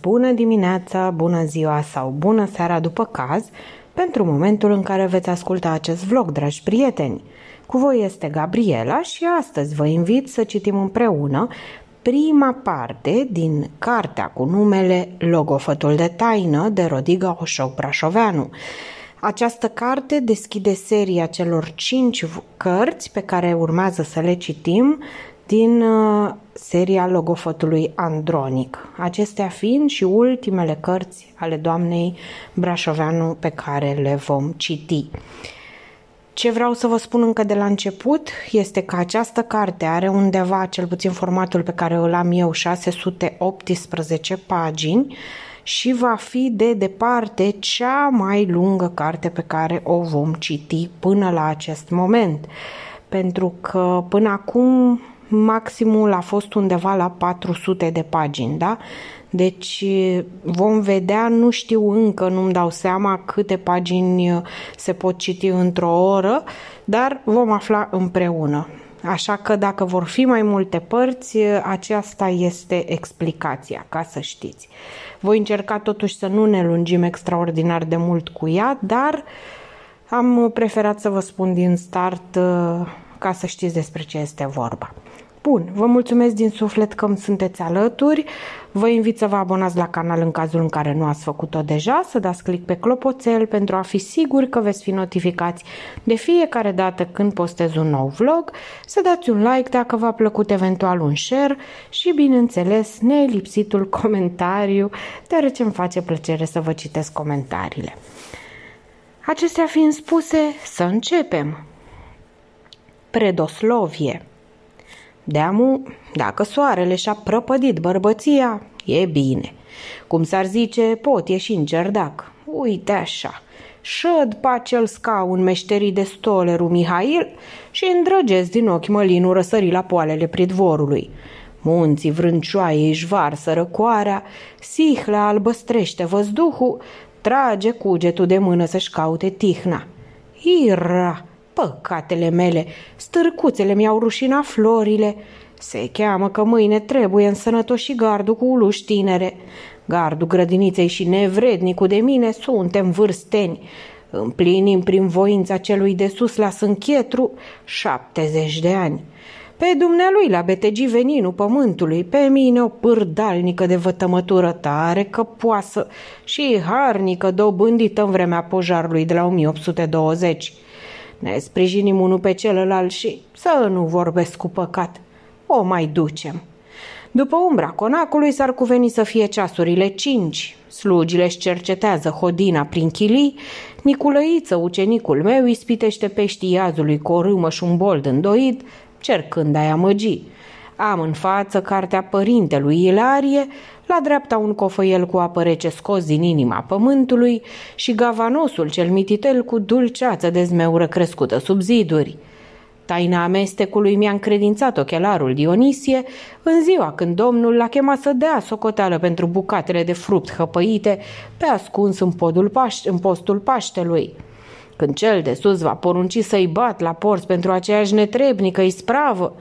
Bună dimineața, bună ziua sau bună seara după caz, pentru momentul în care veți asculta acest vlog, dragi prieteni. Cu voi este Gabriela și astăzi vă invit să citim împreună prima parte din cartea cu numele Logofătul de taină de Rodiga Oșoc Brașoveanu. Această carte deschide seria celor cinci cărți pe care urmează să le citim din uh, seria logofotului Andronic, acestea fiind și ultimele cărți ale doamnei Brașoveanu pe care le vom citi. Ce vreau să vă spun încă de la început este că această carte are undeva, cel puțin formatul pe care îl am eu, 618 pagini și va fi de departe cea mai lungă carte pe care o vom citi până la acest moment. Pentru că până acum maximul a fost undeva la 400 de pagini, da? Deci vom vedea, nu știu încă, nu-mi dau seama câte pagini se pot citi într-o oră, dar vom afla împreună. Așa că dacă vor fi mai multe părți, aceasta este explicația, ca să știți. Voi încerca totuși să nu ne lungim extraordinar de mult cu ea, dar am preferat să vă spun din start ca să știți despre ce este vorba. Bun, vă mulțumesc din suflet că îmi sunteți alături. Vă invit să vă abonați la canal în cazul în care nu ați făcut-o deja, să dați click pe clopoțel pentru a fi siguri că veți fi notificați de fiecare dată când postez un nou vlog, să dați un like dacă v-a plăcut eventual un share și, bineînțeles, nelipsitul comentariu, deoarece îmi face plăcere să vă citesc comentariile. Acestea fiind spuse, să începem. Predoslovie Deamu, dacă soarele și-a prăpădit bărbăția, e bine. Cum s-ar zice, pot ieși în cerdac. Uite așa, șăd pe acel scaun meșterii de stolerul Mihail și îndrăgesc din ochi mălinul răsări la poalele pridvorului. Munții vrâncioaie își varsă răcoarea, sihla albăstrește văzduhul, trage cugetul de mână să-și caute tihna. Ira! Păcatele mele, stârcuțele mi-au rușinat florile. Se cheamă că mâine trebuie însănătoși gardul cu uluși tinere. Gardul grădiniței și nevrednicul de mine suntem vârsteni. Împlinim prin voința celui de sus la sânchietru 70 de ani. Pe dumnealui la betegi veninul pământului, pe mine o pârdalnică de vătămătură tare, căpoasă și harnică dobândită în vremea pojarului de la 1820. Ne sprijinim unul pe celălalt și să nu vorbesc cu păcat. O mai ducem. După umbra conacului s-ar cuveni să fie ceasurile cinci. Slugile își cercetează hodina prin chilii, Niculăiță, ucenicul meu, ispitește peștii iazului cu o râmă și un bold îndoit, cercând a-i amăgi. Am în față cartea părintelui Ilarie, la dreapta un cofăiel cu apă rece scos din inima pământului și gavanosul cel mititel cu dulceață de zmeură crescută sub ziduri. Taina amestecului mi-a încredințat ochelarul Dionisie în ziua când domnul l-a chemat să dea socoteală pentru bucatele de fruct hăpăite pe ascuns în, podul Paște, în postul Paștelui. Când cel de sus va porunci să-i bat la porți pentru aceeași netrebnică ispravă,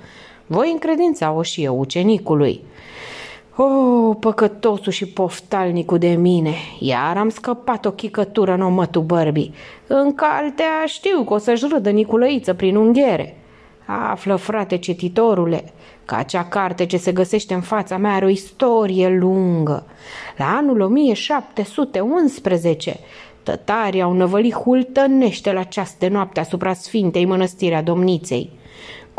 voi încredința-o și eu ucenicului. O, oh, păcătosul și poftalnicul de mine, iar am scăpat o chicătură în omătul bărbii. În caltea știu că o să-și râdă Niculăiță prin unghiere. Află, frate cititorule, că acea carte ce se găsește în fața mea are o istorie lungă. La anul 1711, tătarii au năvălit hultănește la ceas de noapte asupra Sfintei Mănăstirea Domniței.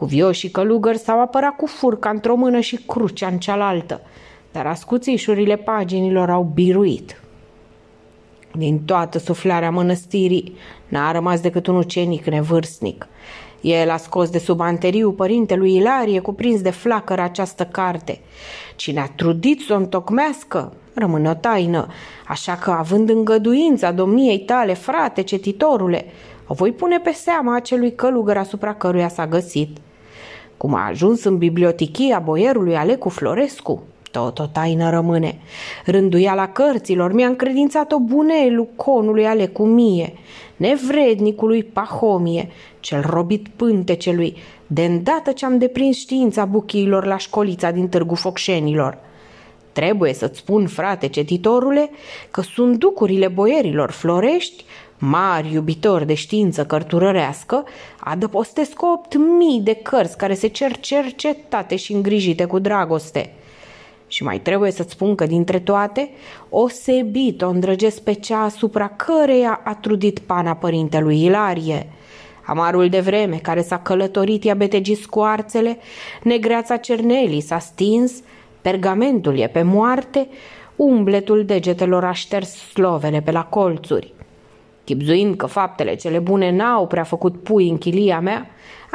Cuvioșii călugări s-au apărat cu furca într-o mână și crucea în cealaltă – dar ascuțișurile paginilor au biruit. Din toată suflarea mănăstirii n-a rămas decât un ucenic nevârstnic. El a scos de sub anteriu părintelui Ilarie cuprins de flacără această carte. Cine a trudit să o întocmească rămâne o taină, așa că având îngăduința domniei tale, frate, cetitorule, o voi pune pe seama acelui călugăr asupra căruia s-a găsit. Cum a ajuns în bibliotichia boierului Alecu Florescu, tot o taină rămâne. Rânduiala cărților mi-a încredințat-o bunelul conului ale cu mie, nevrednicului Pahomie, cel robit pântecelui, de îndată ce am deprins știința buchiilor la școlița din Târgu Focșenilor. Trebuie să-ți spun, frate cetitorule, că sunt ducurile boierilor florești, mari iubitori de știință cărturărească, adăpostesc opt mii de cărți care se cer cercetate și îngrijite cu dragoste. Și mai trebuie să-ți spun că dintre toate, o sebit o îndrăgesc pe cea asupra căreia a trudit pana părintelui Ilarie. Amarul de vreme care s-a călătorit i-a betegit scoarțele, negreața cernelii s-a stins, pergamentul e pe moarte, umbletul degetelor a șters slovele pe la colțuri. Chipzuind că faptele cele bune n-au prea făcut pui în chilia mea,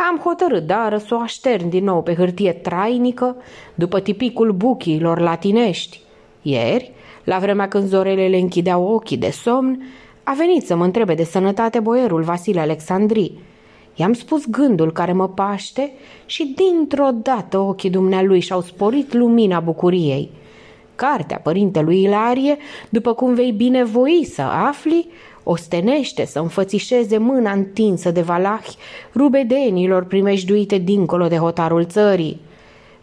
am hotărât dar să o aștern din nou pe hârtie trainică, după tipicul buchiilor latinești. Ieri, la vremea când zorelele închideau ochii de somn, a venit să mă întrebe de sănătate boierul Vasile Alexandrii. I-am spus gândul care mă paște și dintr-o dată ochii dumnealui și-au sporit lumina bucuriei. Cartea părintelui Ilarie, după cum vei binevoi să afli, ostenește să înfățișeze mâna întinsă de valahi rubedenilor primejduite dincolo de hotarul țării.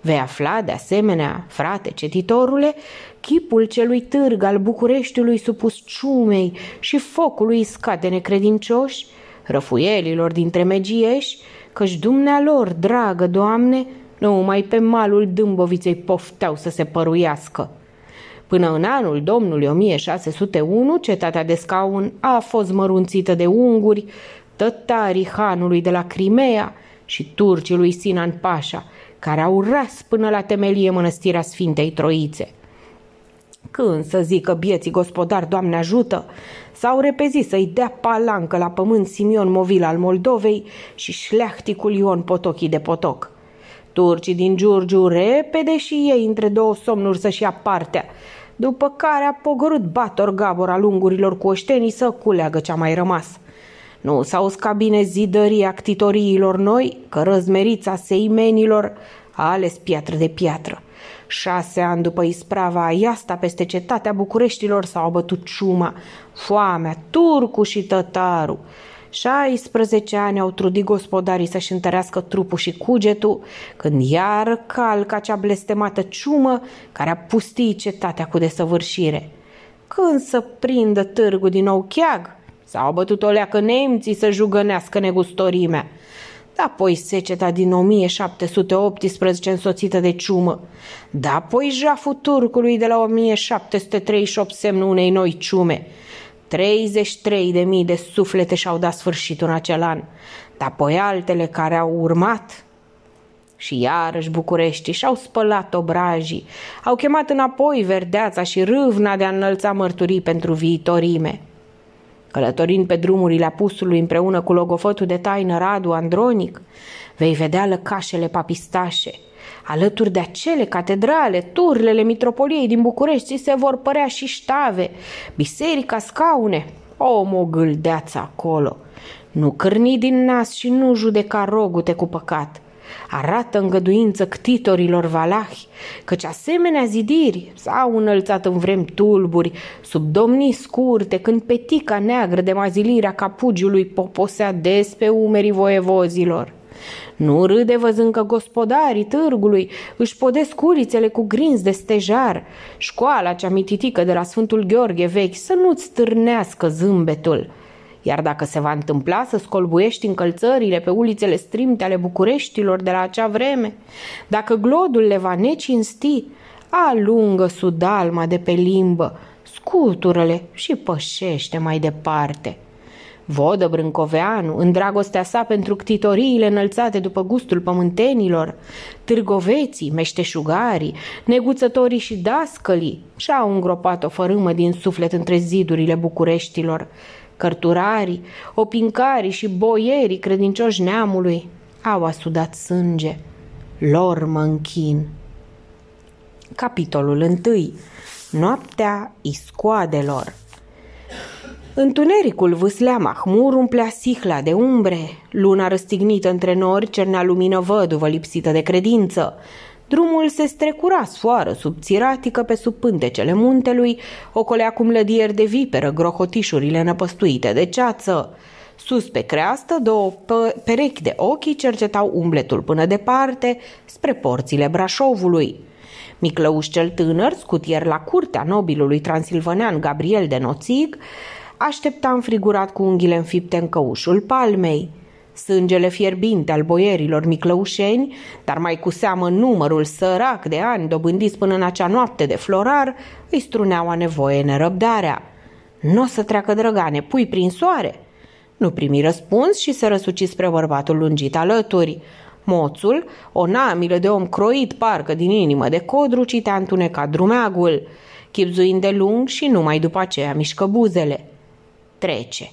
Vei afla, de asemenea, frate cetitorule, chipul celui târg al Bucureștiului supus ciumei și focului iscat de necredincioși, răfuielilor dintre megieși, căci dumnealor, dragă Doamne, numai pe malul Dâmboviței pofteau să se păruiască. Până în anul domnului 1601, cetatea de scaun a fost mărunțită de unguri, tătarii hanului de la Crimea și turcii lui Sinan Pașa, care au ras până la temelie mănăstirea Sfintei Troițe. Când să zică bieții gospodar, Doamne ajută, s-au repezit să-i dea palancă la pământ Simion Movil al Moldovei și șleachticul Ion Potochii de Potoc. Turcii din Giurgiu repede și ei între două somnuri să-și ia partea, după care a pogorât Bator Gabor al ungurilor cu oștenii să culeagă ce-a mai rămas. Nu s-au ca bine zidării actitoriilor noi, că răzmerița seimenilor a ales piatră de piatră. Șase ani după isprava iasta peste cetatea Bucureștilor s-au bătut ciuma, foamea, turcu și tătaru. 16 ani au trudit gospodarii să-și întărească trupul și cugetul, când iar calca cea blestemată ciumă care a pustit cetatea cu desăvârșire. Când să prindă târgul din nou cheag, s-au bătut o leacă nemții să jugănească negustorimea. Da, apoi seceta din 1718 însoțită de ciumă. Da, apoi jaful turcului de la 1738 semnul unei noi ciume. 33 de mii de suflete și-au dat sfârșitul în acel an, dar apoi altele care au urmat. Și iarăși București și-au spălat obrajii, au chemat înapoi verdeața și râvna de a înălța mărturii pentru viitorime. Călătorind pe drumurile apusului împreună cu logofătul de taină Radu Andronic, vei vedea lăcașele papistașe – Alături de acele catedrale, turlele mitropoliei din București se vor părea și ștave, biserica scaune, o mogâldeață acolo. Nu cârni din nas și nu judeca rogute cu păcat. Arată îngăduință ctitorilor valahi, căci asemenea zidiri s-au înălțat în vrem tulburi, sub domnii scurte, când petica neagră de mazilirea capugiului poposea des pe umerii voievozilor. Nu râde văzând că gospodarii târgului își podesc curițele cu grinzi de stejar. Școala cea mititică de la Sfântul Gheorghe vechi să nu-ți târnească zâmbetul. Iar dacă se va întâmpla să scolbuiești încălțările pe ulițele strimte ale Bucureștilor de la acea vreme, dacă glodul le va necinsti, alungă sudalma de pe limbă, scutură-le și pășește mai departe. Vodă Brâncoveanu, în dragostea sa pentru ctitoriile înălțate după gustul pământenilor, târgoveții, meșteșugarii, neguțătorii și dascălii și-au îngropat o fărâmă din suflet între zidurile Bucureștilor. Cărturarii, opincarii și boierii credincioși neamului au asudat sânge. Lor mă închin. Capitolul 1. Noaptea iscoadelor Întunericul vâslea mahmur umplea sihla de umbre, luna răstignită între nori cernea lumină văduvă lipsită de credință. Drumul se strecura sfoară subțiratică pe sub pântecele muntelui, ocolea cum lădieri de viperă grohotișurile năpăstuite de ceață. Sus pe creastă, două perechi de ochi cercetau umbletul până departe, spre porțile Brașovului. Miclăuș cel tânăr, scutier la curtea nobilului transilvanean Gabriel de Noțig, aștepta înfrigurat cu unghiile înfipte în căușul palmei. Sângele fierbinte al boierilor miclăușeni, dar mai cu seamă numărul sărac de ani dobândiți până în acea noapte de florar, îi struneau a nevoie nerăbdarea. Nu o să treacă drăgane, pui prin soare!" Nu primi răspuns și se răsuci spre bărbatul lungit alături. Moțul, o namilă de om croit parcă din inimă de codru, citea întunecat drumeagul, chipzuind de lung și numai după aceea mișcă buzele. Trece.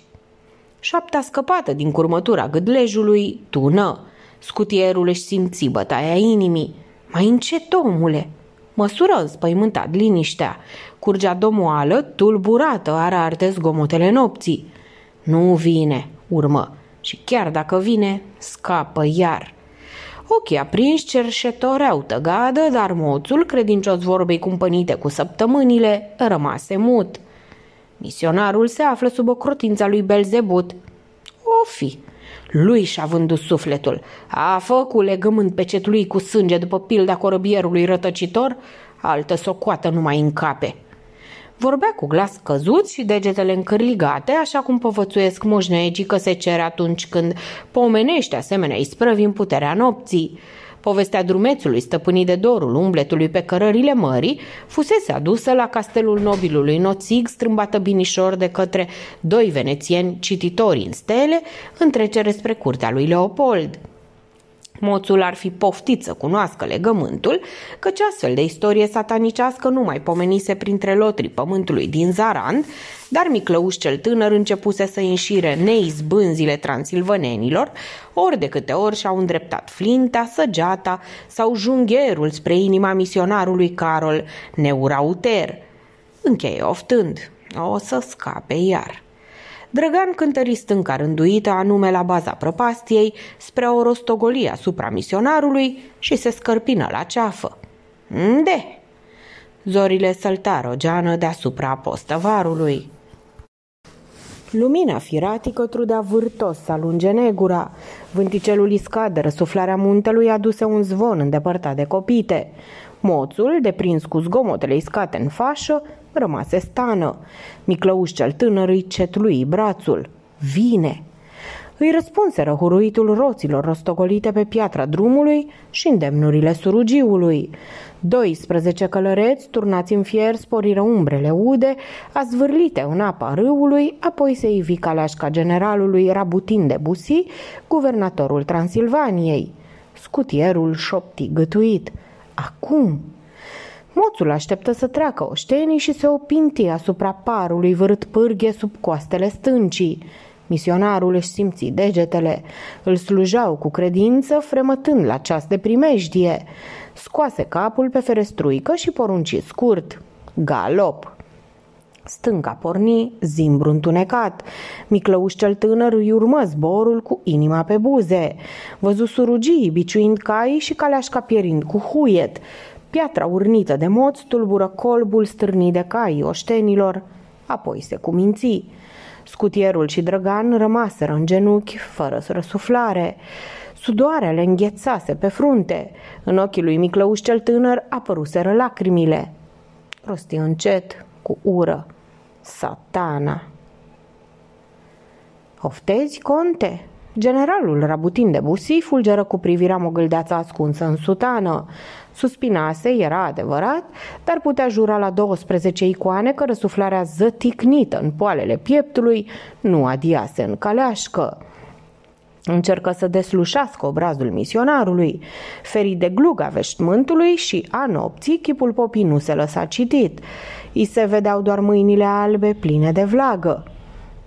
Șapta scăpată din curmătura gâdlejului, tună. Scutierul își simți bătaia inimii. Mai încet, omule! Măsură înspăimântat liniștea. Curgea domoală, tulburată, ararte zgomotele nopții. Nu vine, urmă. Și chiar dacă vine, scapă iar. Ochii aprinși cerșetoreau tăgadă, dar moțul, credincios vorbei cumpănite cu săptămânile, rămase mut. Misionarul se află sub o crotința lui Belzebut. O fi! Lui și-a vândut sufletul. A făcut legământ pe cetului cu sânge după pilda corăbierului rătăcitor, altă socoată nu mai încape. Vorbea cu glas căzut și degetele încârligate, așa cum povățuiesc moșneegii că se cere atunci când pomenește asemenea isprăvi în puterea nopții. Povestea drumețului stăpânit de dorul umbletului pe cărările mării fusese adusă la castelul nobilului Noțig, strâmbată binișor de către doi venețieni cititori în stele, în trecere spre curtea lui Leopold. Moțul ar fi poftit să cunoască legământul, căci astfel de istorie satanicească nu mai pomenise printre lotrii pământului din Zarand, dar Miclăuș cel tânăr începuse să înșire neizbânzile transilvănenilor, ori de câte ori și-au îndreptat flinta, săgeata sau jungherul spre inima misionarului Carol Neurauter. Încheie oftând, o să scape iar. Drăgan cântări stânca rânduită anume la baza prăpastiei spre o rostogolie asupra misionarului și se scărpină la ceafă. De! Zorile săltară o geană deasupra postăvarului. Lumina firatică trudea vârtos să alunge negura. Vânticelul iscat de răsuflarea muntelui aduse un zvon îndepărtat de copite. Moțul, deprins cu zgomotele iscate în fașă, rămase stană. Miclăuș cel tânăr îi cetlui brațul. Vine! Îi răspunseră huruitul roților rostogolite pe piatra drumului și îndemnurile surugiului. 12 călăreți, turnați în fier, sporiră umbrele ude, azvârlite în apa râului, apoi se ivi caleașca generalului Rabutin de Busi, guvernatorul Transilvaniei. Scutierul șopti gătuit. Acum, Moțul așteptă să treacă oștenii și se opinti asupra parului vârât pârghe sub coastele stâncii. Misionarul își simți degetele, îl slujau cu credință, fremătând la ceas de primejdie. Scoase capul pe ferestruică și porunci scurt. Galop! Stânca porni, zimbru întunecat. Miclăuș cel tânăr îi urmă zborul cu inima pe buze. Văzu surugii biciuind cai și caleașca pierind cu huiet. Piatra urnită de moț tulbură colbul stârnit de cai oștenilor, apoi se cuminți. Scutierul și Drăgan rămaseră în genunchi, fără răsuflare. Sudoarea le înghețase pe frunte. În ochii lui Miclăuș cel tânăr apăruseră lacrimile. Rosti încet, cu ură. Satana! Oftezi, conte? Generalul Rabutin de Busi fulgeră cu privirea mogâldeața ascunsă în sutană. Suspinase, era adevărat, dar putea jura la 12 icoane că răsuflarea zăticnită în poalele pieptului nu adiase în caleașcă. Încercă să deslușească obrazul misionarului. Ferit de gluga veșmântului și a nopții, chipul popii nu se lăsa citit. I se vedeau doar mâinile albe pline de vlagă.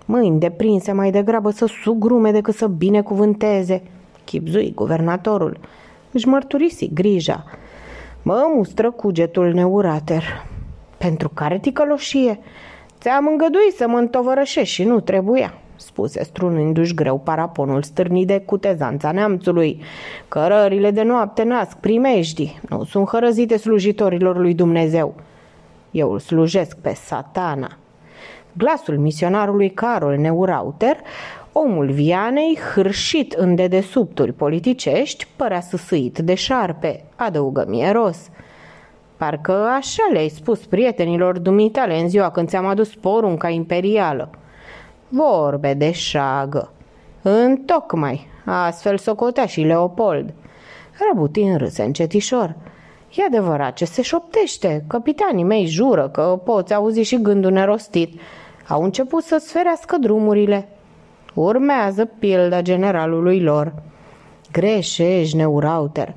Mâini deprinse mai degrabă să sugrume decât să binecuvânteze. Chipzui guvernatorul. Își mărturisi grija. Mă mustră cugetul neurater. Pentru care ticăloșie? Ți-am îngăduit să mă întovărășești și nu trebuia spuse strunându-și greu paraponul stârnit de cutezanța neamțului. Cărările de noapte nasc primejdii, nu sunt hărăzite slujitorilor lui Dumnezeu. Eu îl slujesc pe satana. Glasul misionarului Carol Neurauter, omul Vianei, hârșit în dedesubturi politicești, părea săsâit de șarpe, adăugă mieros. Parcă așa le-ai spus prietenilor dumitale în ziua când ți-am adus porunca imperială. Vorbe de șagă. Întocmai, astfel socotea și Leopold. Răbutin râse încetișor. E adevărat ce se șoptește. Capitanii mei jură că poți auzi și gândul nerostit. Au început să sferească drumurile. Urmează pilda generalului lor. Greșești, Neurauter.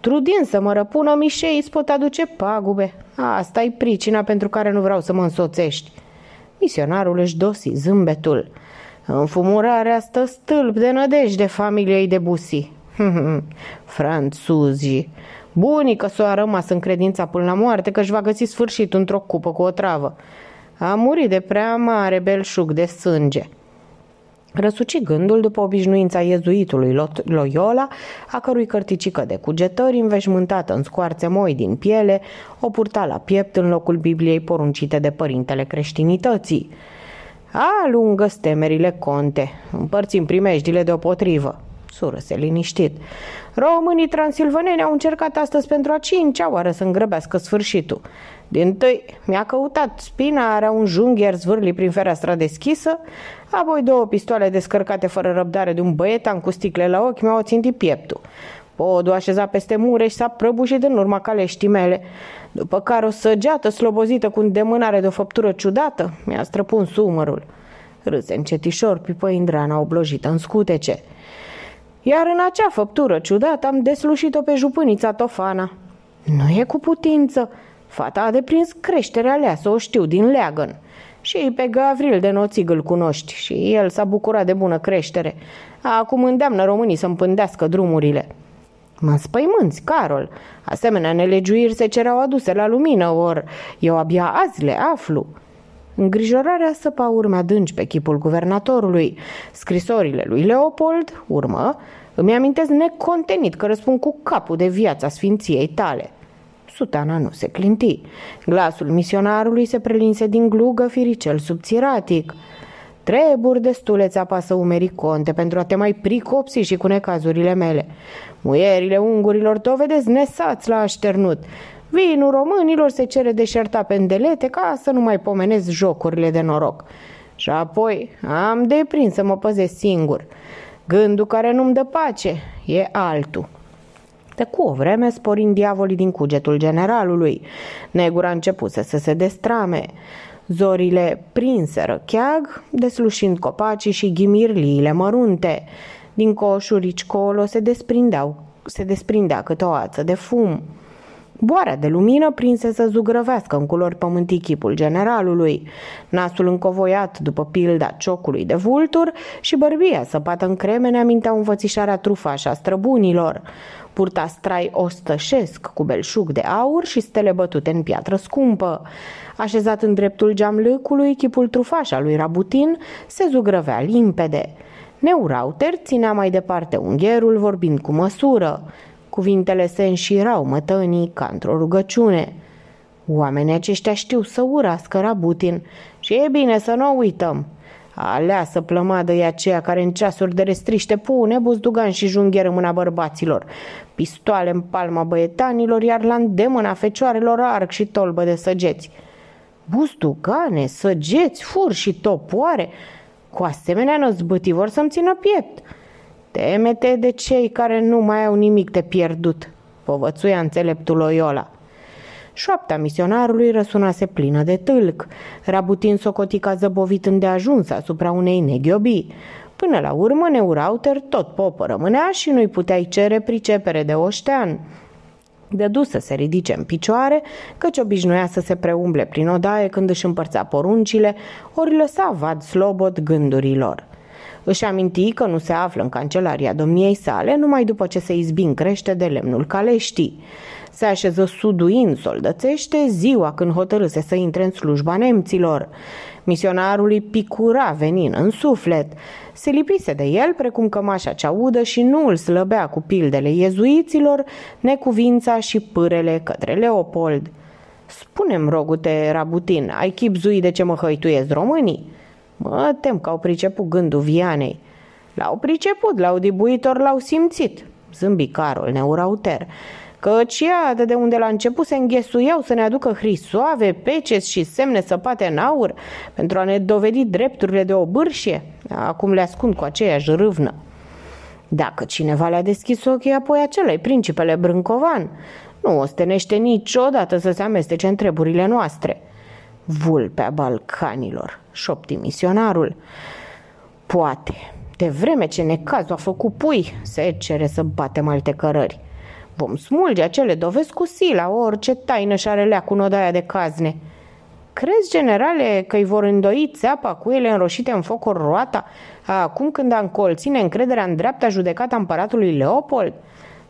Trudin să mă răpună mișei îți pot aduce pagube. asta e pricina pentru care nu vreau să mă însoțești. Misionarul își dosi zâmbetul. Înfumurarea stă stâlp de nădejde familiei de busi. Franțuzii. Bunică s-o a rămas în credința până la moarte că își va găsi sfârșit într-o cupă cu o travă. A murit de prea mare belșug de sânge. Răsuci gândul după obișnuința iezuitului Loyola, a cărui cărticică de cugetări, înveșmântată în scoarțe moi din piele, o purta la piept în locul Bibliei poruncite de părintele creștinității. Alungă stemerile conte, împărțim primejdile deopotrivă. Sură-se liniștit. Românii transilvaneni au încercat astăzi pentru a cincea oară să îngrăbească sfârșitul. Din tâi mi-a căutat spina, are un junghier zvârli prin fereastra deschisă, apoi două pistoale descărcate fără răbdare de un băietan cu sticle la ochi mi-au țintit pieptul. Podul așeza peste mure și s-a prăbușit în urma caleștii mele, după care o săgeată slobozită cu îndemânare de o făptură ciudată mi-a străpuns umărul. Râse încetișor, pipăind rana oblojită în scutece. Iar în acea făptură ciudată am deslușit-o pe jupânița Tofana. Nu e cu putință. Fata a deprins creșterea aleasă, o știu, din leagăn. Și pe Gavril de Noțig îl cunoști și el s-a bucurat de bună creștere. Acum îndeamnă românii să împândească drumurile. Mă spăimânți, Carol. Asemenea nelegiuiri se cereau aduse la lumină, or eu abia azi le aflu. Îngrijorarea săpa urme adânci pe chipul guvernatorului. Scrisorile lui Leopold, urmă, îmi amintesc necontenit că răspund cu capul de viața sfinției tale. Sutana nu se clinti. Glasul misionarului se prelinse din glugă firicel subțiratic. Treburi destuleț ți apasă umerii conte pentru a te mai pricopsi și cu necazurile mele. Muierile ungurilor dovedesc nesați la așternut. Vinul românilor se cere deșerta pendelete ca să nu mai pomenesc jocurile de noroc. Și apoi am deprins să mă păzesc singur. Gândul care nu-mi dă pace e altul. De cu o vreme sporind diavolii din cugetul generalului. Negura începuse să se destrame. Zorile prinseră cheag, deslușind copacii și ghimirliile mărunte. Din coșurici colo se desprindeau, se desprindea câte o ață de fum. Boarea de lumină prinse să zugrăvească în culori pământii chipul generalului, nasul încovoiat după pilda ciocului de vultur și bărbia săpată în creme ne amintea învățișarea trufașa străbunilor. Purta strai ostășesc cu belșug de aur și stele bătute în piatră scumpă. Așezat în dreptul geamlâcului, chipul trufaș al lui Rabutin se zugrăvea limpede. Neurauter ținea mai departe ungherul vorbind cu măsură. Cuvintele se înșirau mătănii ca într-o rugăciune. Oamenii aceștia știu să urască Rabutin și e bine să nu o uităm. Aleasă plămadă e aceea care în ceasuri de restriște pune buzdugan și jungher în mâna bărbaților, pistoale în palma băietanilor, iar la îndemâna fecioarelor arc și tolbă de săgeți. Buzdugane, săgeți, fur și topoare, cu asemenea năzbâtii vor să-mi țină piept. Temete de cei care nu mai au nimic de pierdut, povățuia înțeleptul Loyola. Șoapta misionarului răsunase plină de tâlc. Rabutin socotica zăbovit îndeajuns asupra unei neghiobii. Până la urmă, Neurauter tot popă rămânea și nu-i puteai cere pricepere de oștean. Dădu să se ridice în picioare, căci obișnuia să se preumble prin odaie când își împărțea poruncile, ori lăsa vad slobod gândurilor. Își aminti că nu se află în cancelaria domniei sale numai după ce se izbin crește de lemnul caleștii. Se așeză suduind soldățește ziua când hotărâse să intre în slujba nemților. Misionarului picura venin în suflet. Se lipise de el precum cămașa cea udă și nu îl slăbea cu pildele iezuiților, necuvința și pârele către Leopold. Spune-mi, rogute, Rabutin, ai chipzui de ce mă hăituiesc românii? Mă tem că au priceput gândul Vianei. L-au priceput, l-au dibuitor, l-au simțit, zâmbi Carol Neurauter. căci iată de unde la început se înghesuiau să ne aducă hrisoave, peceți și semne săpate în aur pentru a ne dovedi drepturile de obârșie, acum le ascund cu aceeași râvnă. Dacă cineva le-a deschis ochii, apoi acela principele Brâncovan. Nu ostenește niciodată să se amestece în treburile noastre. Vulpea Balcanilor, șopti misionarul. Poate, de vreme ce necazul a făcut pui, se cere să batem alte cărări. Vom smulge acele dovezi cu sila, orice taină și are lea cu nodaia de cazne. Crezi, generale, că îi vor îndoi țeapa cu ele înroșite în foc roata, acum când a încolțit încrederea în dreapta judecată a împăratului Leopold?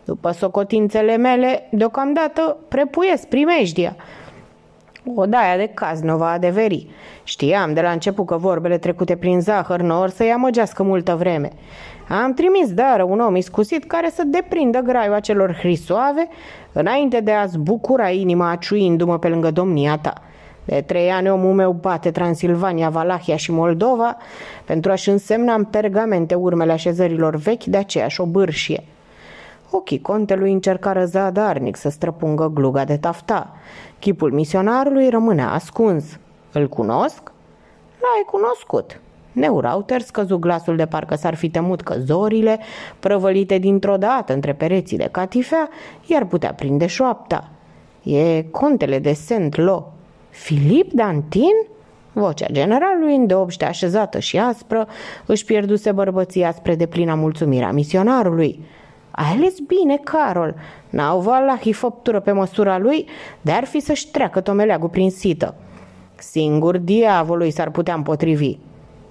După socotințele mele, deocamdată prepuiesc primejdia. O daia de caz nu va adeveri. Știam de la început că vorbele trecute prin zahăr nu or să-i amăgească multă vreme. Am trimis dară un om iscusit care să deprindă graiul acelor hrisoave înainte de a-ți bucura inima aciuindu-mă pe lângă domnia ta. De trei ani omul meu bate Transilvania, Valahia și Moldova pentru a-și însemna în pergamente urmele așezărilor vechi de aceeași obârșie. Ochii contelui încercară zadarnic să străpungă gluga de tafta. Chipul misionarului rămânea ascuns. Îl cunosc? L-ai cunoscut. Neurauter scăzu glasul de parcă s-ar fi temut că zorile, prăvălite dintr-o dată între pereții de catifea, iar putea prinde șoapta. E contele de Saint-Lo. Filip Dantin? Vocea generalului, îndeopște așezată și aspră, își pierduse bărbăția spre deplina mulțumirea misionarului. Ai ales bine, Carol. N-au valahi făptură pe măsura lui, dar ar fi să-și treacă tomeleagul prin sită. Singur diavolului s-ar putea împotrivi.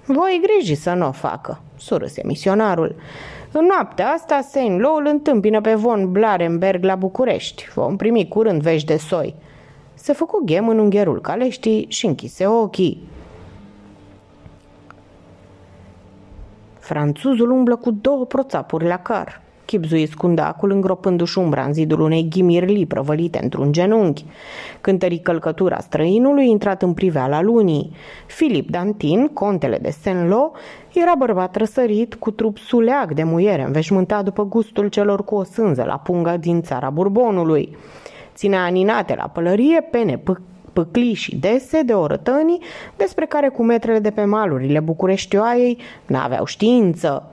Voi griji să nu o facă, surâse misionarul. În noaptea asta, Saint Low îl întâmpină pe von Blarenberg la București. Vom primi curând vești de soi. Se făcu ghem în ungherul caleștii și închise ochii. Franțuzul umblă cu două proțapuri la car. Chipzui scundacul îngropându-și umbra în zidul unei ghimirli prăvălite într-un genunchi. Cântări călcătura străinului intrat în priveala lunii. Filip Dantin, contele de Senlo, era bărbat răsărit cu trup suleag de muiere înveșmântat după gustul celor cu o sânză la punga din țara Burbonului. Ținea aninate la pălărie pene pâclii și dese de orătănii despre care cu metrele de pe malurile bucureștioaiei n-aveau știință.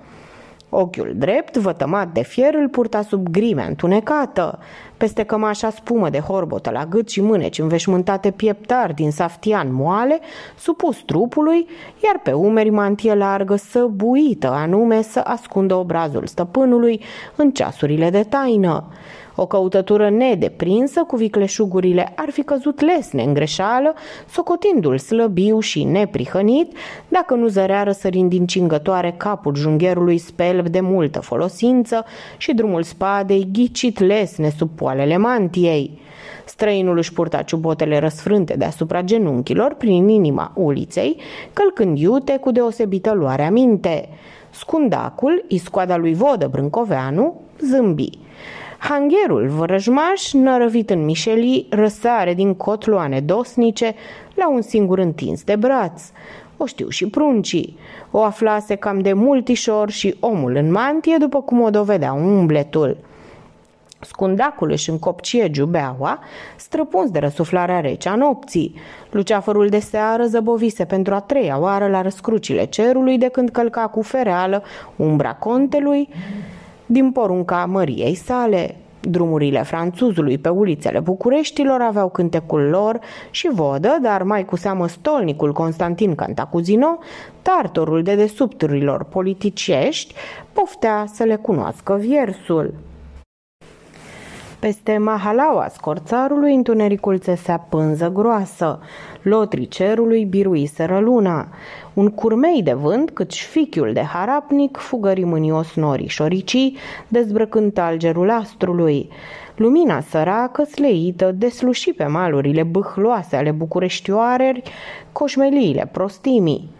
Ochiul drept, vătămat de fier, îl purta sub grimea întunecată. Peste cămașa spumă de horbotă la gât și mâneci înveșmântate pieptar din saftian moale, supus trupului, iar pe umeri mantie largă săbuită, anume să ascundă obrazul stăpânului în ceasurile de taină. O căutătură nedeprinsă cu vicleșugurile ar fi căzut lesne în greșeală, socotindu-l slăbiu și neprihănit, dacă nu zărea răsărind din cingătoare capul jungherului spelb de multă folosință și drumul spadei ghicit lesne sub poalele mantiei. Străinul își purta ciubotele răsfrânte deasupra genunchilor prin inima uliței, călcând iute cu deosebită luare minte. Scundacul, iscoada lui Vodă Brâncoveanu, zâmbi. Hangherul vrăjmaș, nărăvit în mișelii, răsare din cotloane dosnice la un singur întins de braț. O știu și pruncii. O aflase cam de multișor și omul în mantie, după cum o dovedea umbletul. Scundacul își încopcie giubeaua, străpuns de răsuflarea rece a nopții. Luceafărul de seară zăbovise pentru a treia oară la răscrucile cerului de când călca cu fereală umbra contelui din porunca măriei sale. Drumurile franțuzului pe ulițele Bucureștilor aveau cântecul lor și vodă, dar mai cu seamă stolnicul Constantin Cantacuzino, tartorul de desubturilor politicești, poftea să le cunoască viersul. Peste mahalaua scorțarului întunericul țesea pânză groasă. Lotrii cerului biruiseră luna. Un curmei de vânt, cât șfichiul de harapnic, fugări mânios norii șoricii, dezbrăcând algerul astrului. Lumina săracă, sleită, desluși pe malurile bâhloase ale bucureștioareri, coșmeliile prostimii.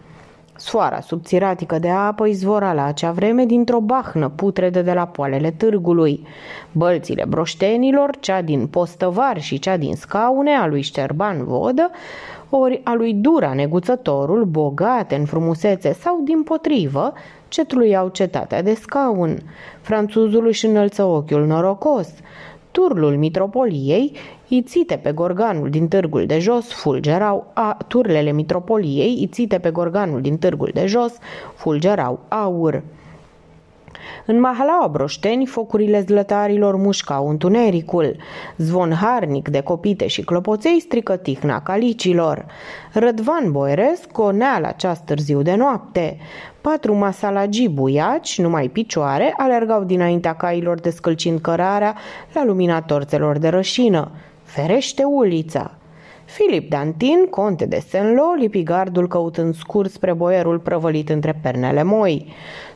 Soara subțiratică de apă izvora la acea vreme dintr-o bahnă putredă de la poalele târgului. Bălțile broștenilor, cea din postăvar și cea din scaune a lui Șterban Vodă, ori a lui Dura neguțătorul, bogate în frumusețe sau din potrivă, cetluiau cetatea de scaun. Franțuzul își înălță ochiul norocos. Turlul mitropoliei, ițite pe gorganul din târgul de jos, fulgerau a, turlele mitropoliei, ițite pe gorganul din târgul de jos, fulgerau aur. În mahalaua broșteni, focurile zlătarilor mușcau întunericul. Zvon harnic de copite și clopoței strică tihna calicilor. Rădvan Boeresc conea la ceas târziu de noapte. Patru masalagi buiaci, numai picioare, alergau dinaintea cailor descălcind cărarea la lumina torțelor de rășină. Ferește ulița! Filip Dantin, conte de Senlo, lipi gardul căutând scurs spre boierul prăvălit între pernele moi.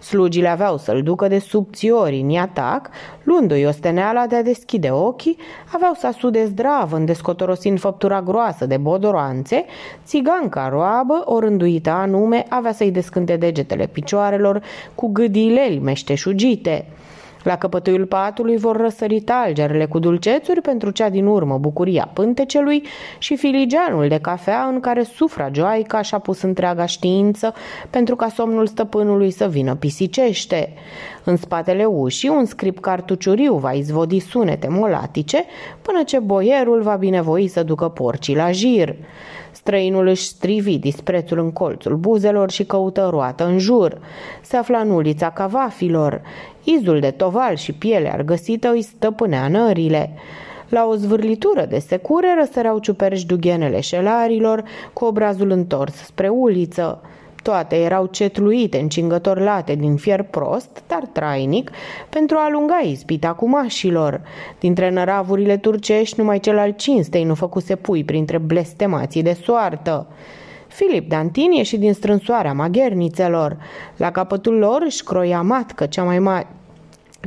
Slugile aveau să-l ducă de subțiori în atac, luându-i osteneala de a deschide ochii, aveau să asude zdravă, descotorosind făptura groasă de bodoroanțe, țiganca roabă, orânduită anume, avea să-i descânte degetele picioarelor cu gâdiile meșteșugite. La căpătâiul patului vor răsări talgerele cu dulcețuri pentru cea din urmă bucuria pântecelui și filigeanul de cafea în care sufragioaica și-a pus întreaga știință pentru ca somnul stăpânului să vină pisicește. În spatele ușii, un scrip cartuciuriu va izvodi sunete molatice până ce boierul va binevoi să ducă porcii la jir. Străinul își strivi disprețul în colțul buzelor și căută roată în jur. Se afla în ulița cavafilor. Izul de toval și piele argăsită îi stăpânea nările. La o zvârlitură de secure răsăreau ciuperși dughenele șelarilor cu obrazul întors spre uliță. Toate erau cetluite în cingător late din fier prost, dar trainic, pentru a alunga ispita cu mașilor. Dintre năravurile turcești, numai cel al cinstei nu făcuse pui printre blestemații de soartă. Filip Dantin ieși din strânsoarea maghernițelor. La capătul lor își croia matcă, cea mai, ma-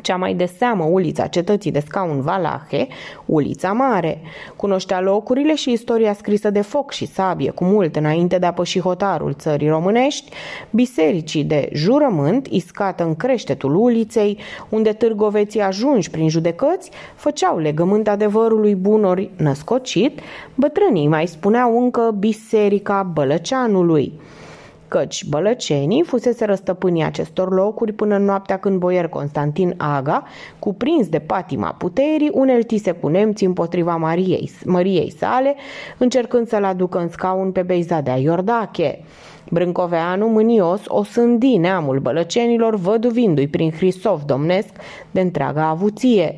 cea mai de seamă ulița cetății de scaun Valahe, ulița Mare. Cunoștea locurile și istoria scrisă de foc și sabie cu mult înainte de a păși hotarul țării românești, bisericii de jurământ iscată în creștetul uliței, unde târgoveții ajunși prin judecăți făceau legământ adevărului bunori născocit, bătrânii mai spuneau încă biserica Bălăceanului căci bălăcenii fusese răstăpânii acestor locuri până în noaptea când boier Constantin Aga, cuprins de patima puterii, uneltise cu nemții împotriva Mariei, Măriei sale, încercând să-l aducă în scaun pe Beizadea Iordache. Brâncoveanu, mânios, o sândi neamul bălăcenilor, văduvindu-i prin Hrisov domnesc de întreaga avuție.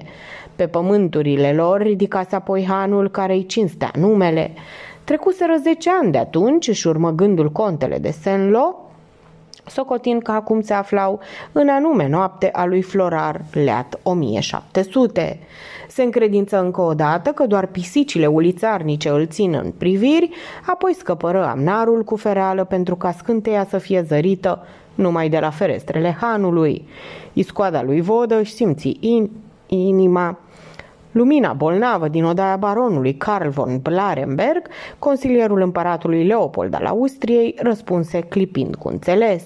Pe pământurile lor ridicase apoi hanul care îi cinstea numele. Trecuseră zece ani de atunci, și urmă gândul contele de Senlo, socotind că acum se aflau în anume noapte a lui Florar Leat 1700. Se încredință încă o dată că doar pisicile ulițarnice îl țin în priviri, apoi scăpără amnarul cu fereală pentru ca scânteia să fie zărită numai de la ferestrele hanului. Iscoada lui Vodă își simți in, inima Lumina bolnavă din odaia baronului Carl von Blarenberg, consilierul împăratului Leopold al Austriei, răspunse clipind cu înțeles.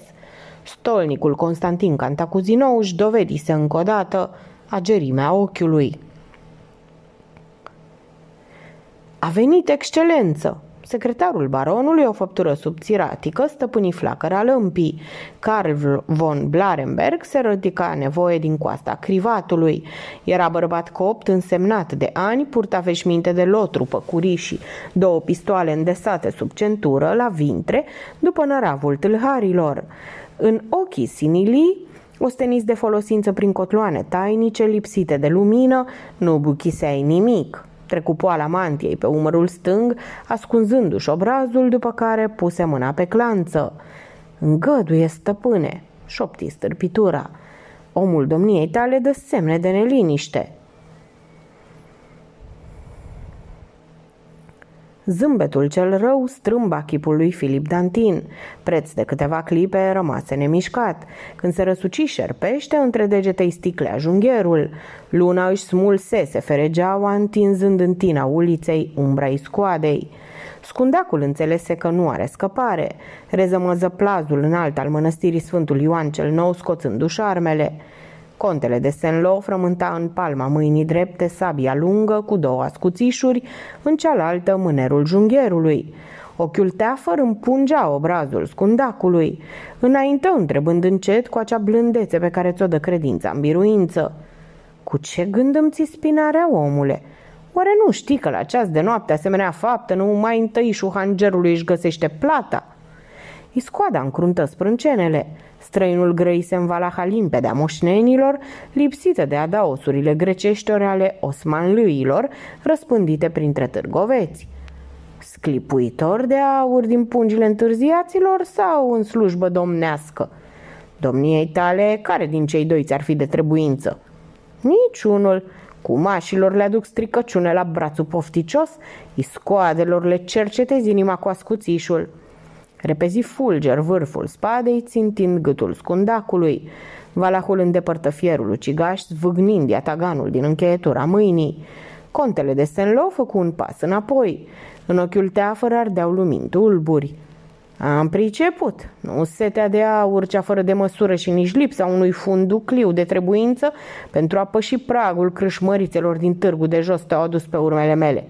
Stolnicul Constantin Cantacuzinou își dovedise încă o dată agerimea ochiului. A venit excelență, Secretarul baronului, o făptură subțiratică, stăpâni flacăra lămpii. Carl von Blarenberg se ridica nevoie din coasta crivatului. Era bărbat copt, însemnat de ani, purta veșminte de lotru păcurii și două pistoale îndesate sub centură, la vintre, după năravul tâlharilor. În ochii sinilii, osteniți de folosință prin cotloane tainice, lipsite de lumină, nu buchiseai nimic trecu poala mantiei pe umărul stâng, ascunzându-și obrazul, după care puse mâna pe clanță. Îngăduie, stăpâne, șopti stârpitura. Omul domniei tale dă semne de neliniște. Zâmbetul cel rău strâmba chipul lui Filip Dantin. Preț de câteva clipe rămase nemișcat. Când se răsuci șerpește, între degetei sticlea jungherul. Luna își smulsese feregeaua, întinzând în tina uliței umbra iscoadei. Scundacul înțelese că nu are scăpare. Rezămăză plazul înalt al mănăstirii Sfântul Ioan cel Nou, scoțându-și armele. Contele de Senlo frământa în palma mâinii drepte sabia lungă cu două ascuțișuri, în cealaltă mânerul jungherului. Ochiul teafăr împungea obrazul scundacului. Înainte întrebând încet cu acea blândețe pe care ți-o dă credința în biruință. Cu ce gând îmi ți spinarea, omule? Oare nu știi că la ceas de noapte asemenea faptă nu mai întâi șuhangerului își găsește plata? Iscoada încruntă sprâncenele. Străinul grăise în valaha limpede a moșnenilor, lipsită de adaosurile grecești ori ale osmanlâilor, răspândite printre târgoveți. Sclipuitor de aur din pungile întârziaților sau în slujbă domnească? Domniei tale, care din cei doi ți-ar fi de trebuință? Niciunul. Cu mașilor le aduc stricăciune la brațul pofticios, iscoadelor le cercetezi inima cu ascuțișul. Repezi fulger vârful spadei, țintind gâtul scundacului. Valahul îndepărtă fierul ucigaș, zvâgnind iataganul din încheietura mâinii. Contele de Senlo făcu un pas înapoi. În ochiul teafăr ardeau lumini tulburi. Am priceput. Nu setea de aur cea fără de măsură și nici lipsa unui funducliu de trebuință pentru a păși pragul crâșmărițelor din târgu de jos te-au adus pe urmele mele.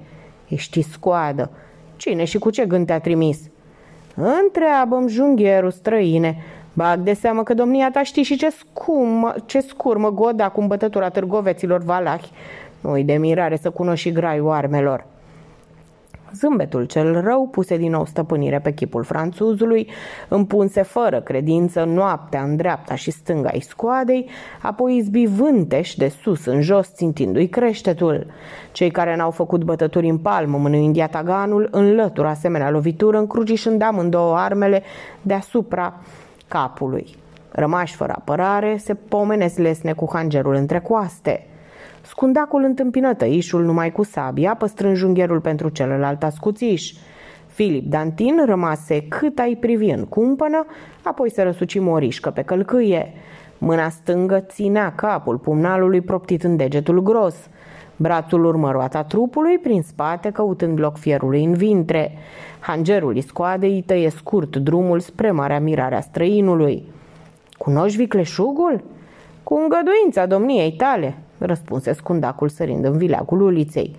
Ești scoadă. Cine și cu ce gând te-a trimis? Întreabă-mi junghierul străine. Bag de seamă că domnia ta știi și ce, scum, ce scurmă goda cu îmbătătura târgoveților valahi. Nu-i de mirare să cunoști și graiul armelor. Zâmbetul cel rău puse din nou stăpânire pe chipul franțuzului, împunse fără credință noaptea în dreapta și stânga ai scoadei, apoi izbi vânteș de sus în jos, țintindu-i creștetul. Cei care n-au făcut bătături în palmă mânuind iataganul, înlătură asemenea lovitură, încrucișând amândouă armele deasupra capului. Rămași fără apărare, se pomenesc lesne cu hangerul între coaste. Scundacul întâmpină tăișul numai cu sabia, păstrând jungherul pentru celălalt ascuțiș. Filip Dantin rămase cât ai privi în cumpănă, apoi se răsuci morișcă pe călcâie. Mâna stângă ținea capul pumnalului proptit în degetul gros. Brațul urmă roata trupului prin spate, căutând loc fierului în vintre. Hangerul iscoadei îi tăie scurt drumul spre marea mirare a străinului. Cunoști vicleșugul? Cu îngăduința domniei tale, răspunse scundacul sărind în vileagul uliței.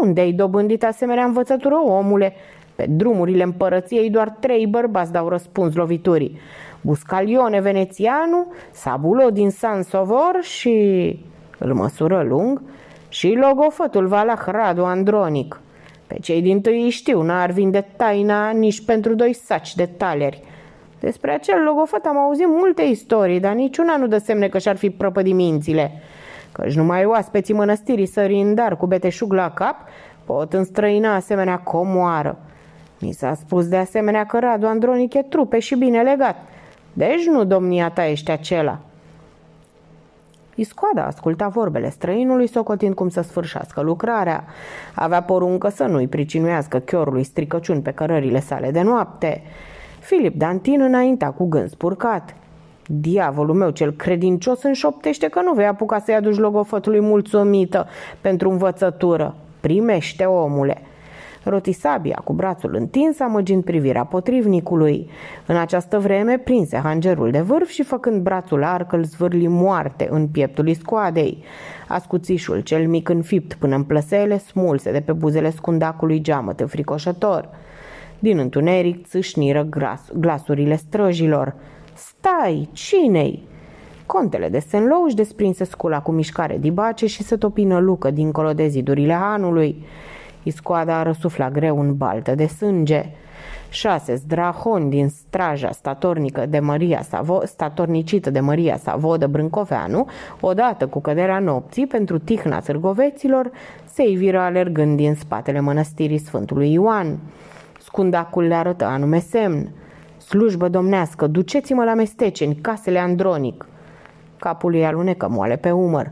Unde-ai dobândit asemenea învățătură, omule? Pe drumurile împărăției doar trei bărbați dau răspuns loviturii. Buscalione venețianu, Sabulo din San Sovor și... îl măsură lung, și logofătul Valah Radu Andronic. Pe cei din tâi știu, n-ar vinde taina nici pentru doi saci de taleri. Despre acel logofăt am auzit multe istorii, dar niciuna nu dă semne că și-ar fi prăpădit mințile căci numai oaspeții mănăstirii sări în dar cu beteșug la cap pot înstrăina asemenea comoară. Mi s-a spus de asemenea că Radu Andronic e trupe și bine legat. Deci nu domnia ta ești acela. Iscoada asculta vorbele străinului, socotind cum să sfârșească lucrarea. Avea poruncă să nu-i pricinuiască chiorului stricăciuni pe cărările sale de noapte. Filip Dantin înainta cu gând spurcat. Diavolul meu cel credincios înșoptește că nu vei apuca să-i aduci logofătului mulțumită pentru învățătură. Primește, omule! Rotisabia, cu brațul întins, amăgind privirea potrivnicului. În această vreme prinse hangerul de vârf și făcând brațul arc îl zvârli moarte în pieptul iscoadei. Ascuțișul cel mic înfipt până în plăsele smulse de pe buzele scundacului geamăt înfricoșător. Din întuneric țâșniră gras, glasurile străjilor. Stai, cine-i? Contele de Senlou își desprinse scula cu mișcare dibace și se topină lucă dincolo de zidurile hanului. Iscoada răsufla greu în baltă de sânge. Șase zdrahoni din straja statornică de Maria Savo, statornicită de Maria Savodă Brâncoveanu, odată cu căderea nopții pentru tihna țârgoveților, se iviră alergând din spatele mănăstirii Sfântului Ioan. Scundacul le arătă anume semn – Slujbă domnească, duceți-mă la mestece, în casele Andronic. Capul îi alunecă moale pe umăr.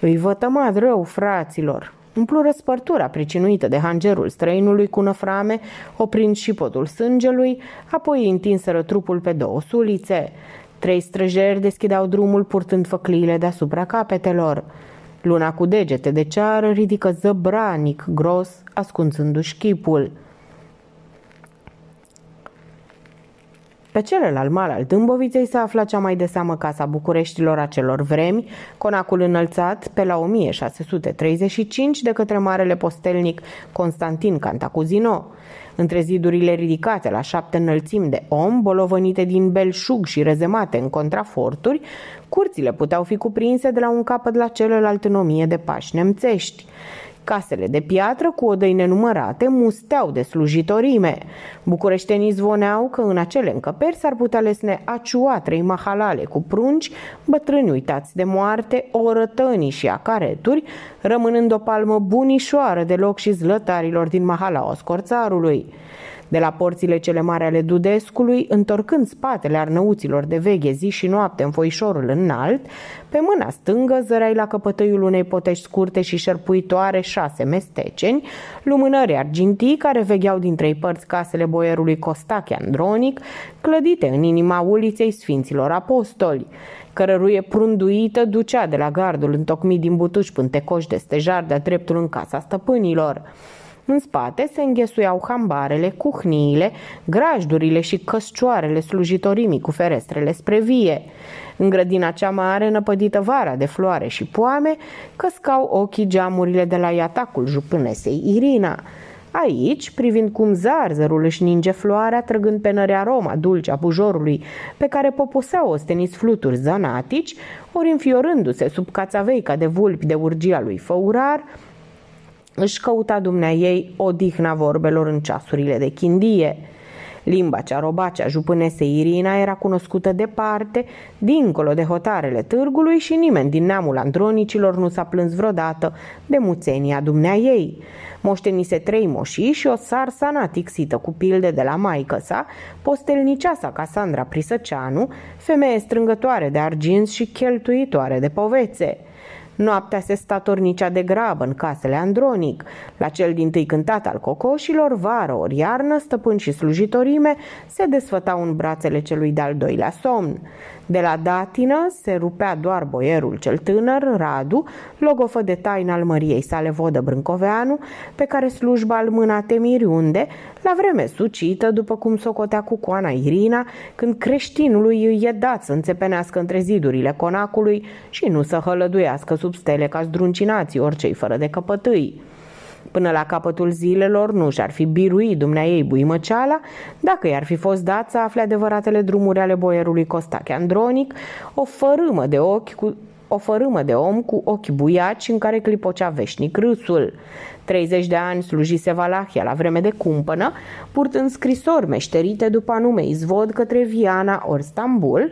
Îi vătămat rău, fraților. Umplură spărtura pricinuită de hangerul străinului cu năframe, oprind și potul sângelui, apoi întinseră trupul pe două sulițe. Trei străjeri deschidau drumul purtând făcliile deasupra capetelor. Luna cu degete de ceară ridică zăbranic gros, ascunzându-și chipul. Pe celălalt mal al Dâmboviței se afla cea mai de seamă casa Bucureștilor acelor vremi, conacul înălțat pe la 1635 de către marele postelnic Constantin Cantacuzino. Între zidurile ridicate la șapte înălțimi de om, bolovănite din belșug și rezemate în contraforturi, curțile puteau fi cuprinse de la un capăt la celălalt în o mie de pași nemțești. Casele de piatră cu odăi nenumărate musteau de slujitorime. Bucureștenii zvoneau că în acele încăperi s-ar putea lesne aciua trei mahalale cu prunci, bătrâni uitați de moarte, orătănii și acareturi, rămânând o palmă bunișoară de loc și zlătarilor din mahala oscorțarului de la porțile cele mari ale Dudescului, întorcând spatele arnăuților de veche zi și noapte în foișorul înalt, pe mâna stângă zăreai la căpătăiul unei potești scurte și șerpuitoare șase mesteceni, lumânări argintii care vegheau din trei părți casele boierului Costache Andronic, clădite în inima uliței Sfinților Apostoli cărăruie prunduită ducea de la gardul întocmit din butuci pântecoși de stejar de-a dreptul în casa stăpânilor. În spate se înghesuiau hambarele, cuhniile, grajdurile și căscioarele slujitorimii cu ferestrele spre vie. În grădina cea mare, năpădită vara de floare și poame, căscau ochii geamurile de la iatacul jupânesei Irina. Aici, privind cum zarzărul își ninge floarea, trăgând pe nărea Roma dulce a bujorului, pe care poposeau osteniți fluturi zanatici, ori înfiorându-se sub cațaveica de vulpi de urgia lui Făurar, își căuta dumnea ei odihna vorbelor în ceasurile de chindie. Limba cea robacea jupânesei Irina era cunoscută departe, dincolo de hotarele târgului și nimeni din neamul andronicilor nu s-a plâns vreodată de muțenia dumnea ei. Moștenise trei moșii și o sarsana tixită cu pilde de la maică sa, postelniceasa Casandra Prisăceanu, femeie strângătoare de arginți și cheltuitoare de povețe. Noaptea se statornicea de grabă în casele Andronic. La cel din tâi cântat al cocoșilor, vară ori iarnă, stăpân și slujitorime, se desfătau în brațele celui de-al doilea somn. De la datină se rupea doar boierul cel tânăr, Radu, logofă de taină al măriei sale vodă Brâncoveanu, pe care slujba al mâna temiriunde, la vreme sucită, după cum socotea cu coana Irina, când creștinului îi e dat să înțepenească între zidurile conacului și nu să hălăduiască sub stele ca zdruncinații oricei fără de căpătâi. Până la capătul zilelor nu și-ar fi biruit dumnea ei buimăceala dacă i-ar fi fost dat să afle adevăratele drumuri ale boierului Costache Andronic, o fărâmă de ochi cu o fărâmă de om cu ochi buiaci în care clipocea veșnic râsul. 30 de ani slujise Valahia la vreme de cumpănă, purtând scrisori meșterite după anume izvod către Viana ori Stambul,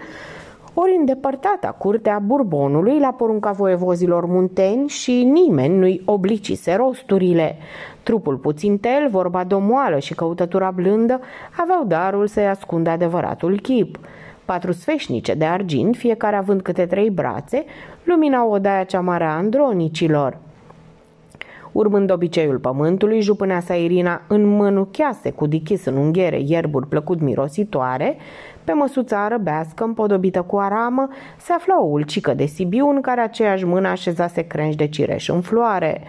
ori în depărtata curtea Burbonului la porunca voievozilor munteni și nimeni nu-i oblicise rosturile. Trupul puțin tel, vorba domoală și căutătura blândă aveau darul să-i ascundă adevăratul chip. Patru sfeșnice de argint, fiecare având câte trei brațe, luminau odaia cea mare a andronicilor. Urmând obiceiul pământului, jupâneasa Irina înmânuchease cu dichis în unghiere ierburi plăcut mirositoare, pe măsuța arăbească, împodobită cu aramă, se afla o ulcică de Sibiu în care aceeași mână așezase crengi de cireș în floare.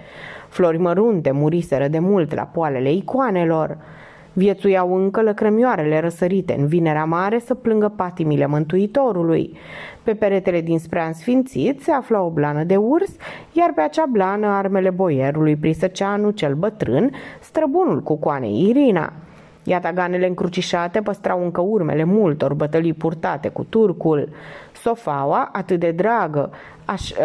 Flori mărunte muriseră de mult la poalele icoanelor. Viețuiau încă lăcrămioarele răsărite în vinerea mare să plângă patimile Mântuitorului. Pe peretele dinspre Ansfințit se afla o blană de urs, iar pe acea blană armele boierului Prisăceanu cel bătrân, străbunul cu coanei Irina. Iataganele încrucișate păstrau încă urmele multor bătălii purtate cu turcul. Sofaua, atât de dragă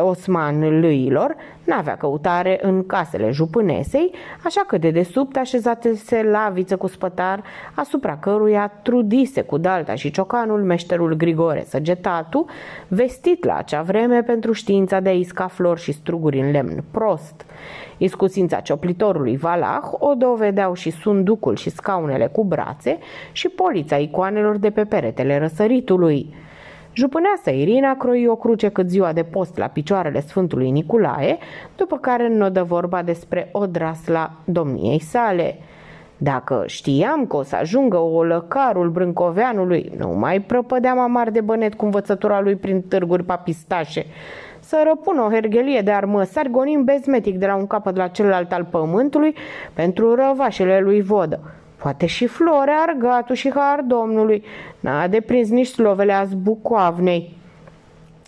Osman lâilor, n-avea căutare în casele jupânesei, așa că de desubt așezate-se laviță cu spătar, asupra căruia trudise cu dalta și ciocanul meșterul Grigore Săgetatu, vestit la acea vreme pentru știința de a isca flori și struguri în lemn prost. Iscusința cioplitorului Valah o dovedeau și sunducul și scaunele cu brațe și polița icoanelor de pe peretele răsăritului. Jupâneasa Irina croi o cruce cât ziua de post la picioarele Sfântului Niculae, după care nodă vorba despre odrasla domniei sale. Dacă știam că o să ajungă o lăcarul brâncoveanului, nu mai prăpădeam amar de bănet cu învățătura lui prin târguri papistașe, să răpună o hergelie de armăsari gonim bezmetic de la un capăt la celălalt al pământului pentru răvașele lui vodă. Poate și Flore, Argatu și Har Domnului. N-a deprins nici slovele a zbucoavnei.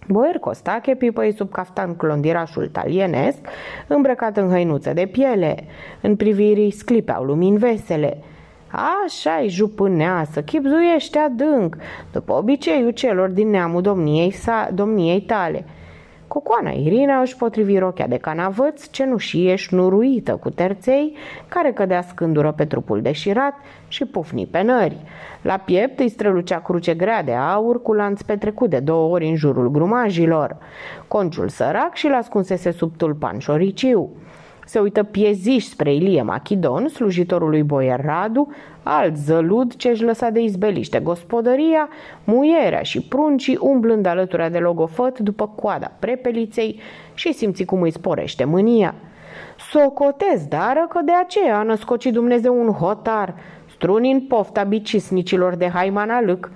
Boier Costache pipăi sub caftan clondirașul talienesc, îmbrăcat în hăinuță de piele. În privirii sclipeau lumini vesele. Așa-i jupâneasă, chipzuiește adânc, după obiceiul celor din neamul domniei, sa, domniei tale – Cocoana Irina își potrivi rochea de canavăț, cenușie șnuruită cu terței, care cădea scândură pe trupul deșirat și pufni pe nări. La piept îi strălucea cruce grea de aur cu lanț petrecut de două ori în jurul grumajilor. Conciul sărac și-l ascunsese sub tulpan șoriciu. Se uită pieziș spre Ilie Machidon, slujitorul lui Boier Radu, alt zălud ce-și lăsa de izbeliște gospodăria, muierea și pruncii umblând alături de logofăt după coada prepeliței și simți cum îi sporește mânia. Socotez, dar că de aceea a născocit Dumnezeu un hotar, strunind pofta bicisnicilor de haimanalâc.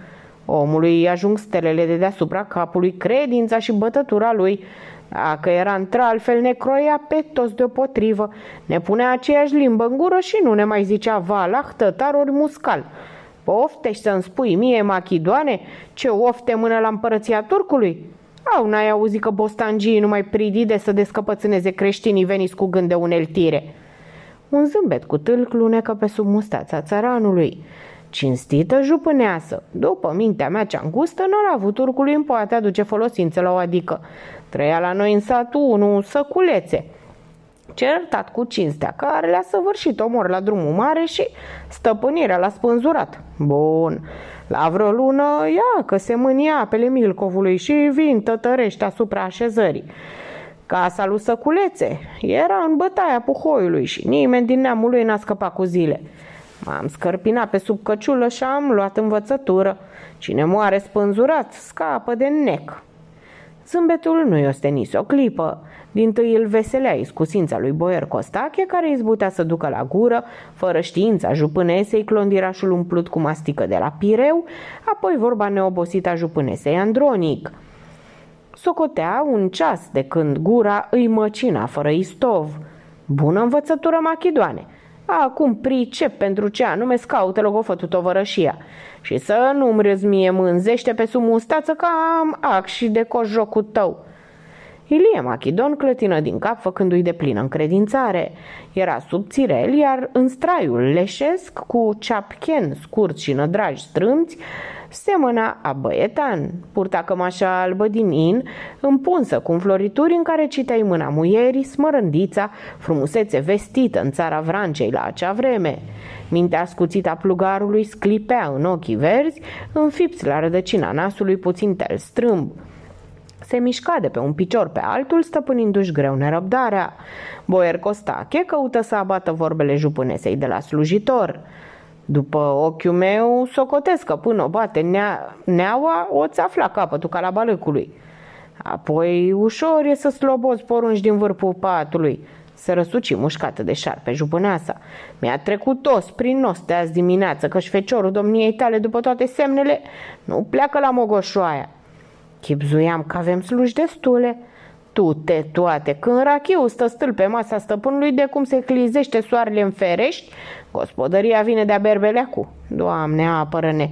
Omului îi ajung stelele de deasupra capului, credința și bătătura lui, dacă era într-altfel, ne croia pe toți deopotrivă, ne punea aceeași limbă în gură și nu ne mai zicea valah, tătar ori muscal. Poftești să-mi spui mie, machidoane, ce ofte mână la împărăția turcului? Au, n-ai auzit că bostangii nu mai pridide să descăpățâneze creștinii veniți cu gând de uneltire. Un zâmbet cu tâlc lunecă pe sub mustața țăranului. Cinstită jupâneasă, după mintea mea cea îngustă, n-ar avut turcului în poate aduce folosință la o adică. Trăia la noi în satul unu săculețe, certat cu cinstea, care le-a săvârșit omor la drumul mare și stăpânirea l-a spânzurat. Bun, la vreo lună, ia că se mânia apele Milcovului și vin tătărești asupra așezării. Casa lui Săculețe era în bătaia puhoiului și nimeni din neamul lui n-a scăpat cu zile. M-am scărpinat pe sub căciulă și am luat învățătură. Cine moare spânzurat, scapă de nec. Zâmbetul nu-i ostenis o clipă. Din tâi îl veselea iscusința lui Boier Costache, care izbutea să ducă la gură, fără știința jupânesei, clondirașul umplut cu mastică de la Pireu, apoi vorba neobosită a jupânesei Andronic. Socotea un ceas de când gura îi măcina fără istov. Bună învățătură machidoane! Acum pricep pentru ce anume scaută logofătul tovărășia. Și să nu-mi răzmie mânzește pe sub mustață că am ac și de cojocul tău. Ilie Machidon clătină din cap făcându-i de plină încredințare. Era subțirel, iar în straiul leșesc, cu ceapchen scurt și nădragi strâmți, semăna a băietan, purta cămașa albă din in, împunsă cu florituri în care citeai mâna muierii, smărândița, frumusețe vestită în țara Vrancei la acea vreme. Mintea ascuțită a plugarului sclipea în ochii verzi, înfipți la rădăcina nasului puțin tel strâmb. Se mișca de pe un picior pe altul, stăpânindu-și greu nerăbdarea. Boier Costache căută să abată vorbele jupânesei de la slujitor. După ochiul meu, socotesc că până o bate nea, neaua, o ți afla capătul calabalâcului. Apoi ușor e să slobozi porunci din vârful patului. Se răsuci mușcată de șarpe jupâneasa. Mi-a trecut tos prin nos de azi dimineață că șfeciorul domniei tale după toate semnele nu pleacă la mogoșoaia. Chipzuiam că avem sluși destule. Tu te toate, când rachiul stă stâl pe masa stăpânului de cum se clizește soarele în ferești, gospodăria vine de-a berbeleacu. Doamne, apără-ne!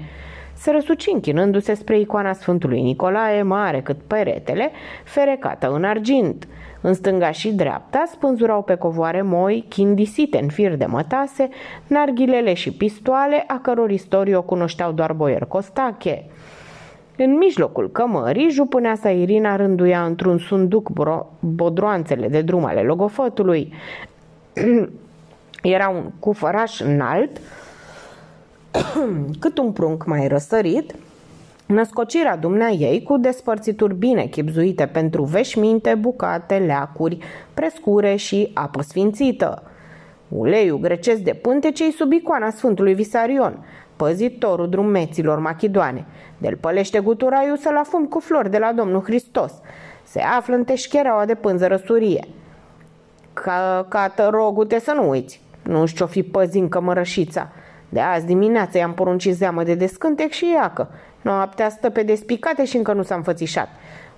Se răsuci închinându-se spre icoana Sfântului Nicolae, mare cât peretele, ferecată în argint. În stânga și dreapta spânzurau pe covoare moi, chindisite în fir de mătase, narghilele și pistoale, a căror istorie o cunoșteau doar boier Costache. În mijlocul cămării, jupâneasa Irina rânduia într-un sunduc bodroanțele de drum ale logofătului. Era un cufăraș înalt, cât un prunc mai răsărit, Născocirea dumnea ei cu despărțituri bine chipzuite pentru veșminte, bucate, leacuri, prescure și apă sfințită. Uleiul grecesc de pântecei sub icoana Sfântului Visarion, păzitorul drumeților machidoane. Del pălește guturaiul să-l afum cu flori de la Domnul Hristos. Se află în teșchereaua de pânză răsurie. Ca, cată rogute să nu uiți. Nu știu ce-o fi păzin cămărășița. De azi dimineața i-am poruncit zeamă de descântec și iacă. Noaptea stă pe despicate și încă nu s-a înfățișat.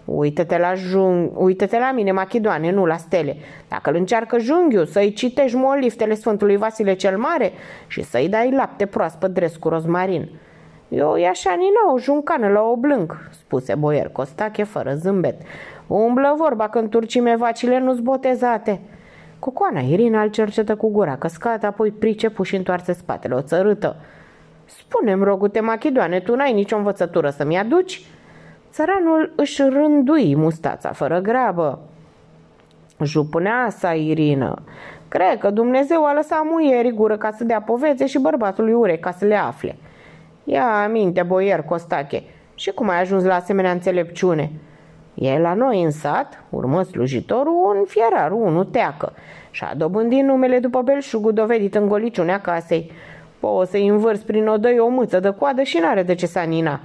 Uită-te la, jung... Uită-te la mine, Machidoane, nu la stele. Dacă îl încearcă junghiul să-i citești moliftele Sfântului Vasile cel Mare și să-i dai lapte proaspăt dres cu rozmarin. Eu e așa nina o juncană la oblânc, spuse boier Costache fără zâmbet. Umblă vorba când turcime vacile nu-s botezate. Cucoana Irina îl cercetă cu gura căscată, apoi pricepu și întoarse spatele o țărâtă. Spune-mi, rogute Machidoane, tu n-ai nicio învățătură să-mi aduci?" Țăranul își rândui mustața fără grabă. sa, Irină, cred că Dumnezeu a lăsat muierii gură ca să dea povețe și bărbatului ure ca să le afle. Ia aminte, boier Costache, și cum ai ajuns la asemenea înțelepciune? E la noi în sat, urmă slujitorul, un fierar, unul teacă, și a dobândit numele după belșugul dovedit în goliciunea casei. Poți să-i învârți prin odăi o mâță de coadă și n-are de ce să nina.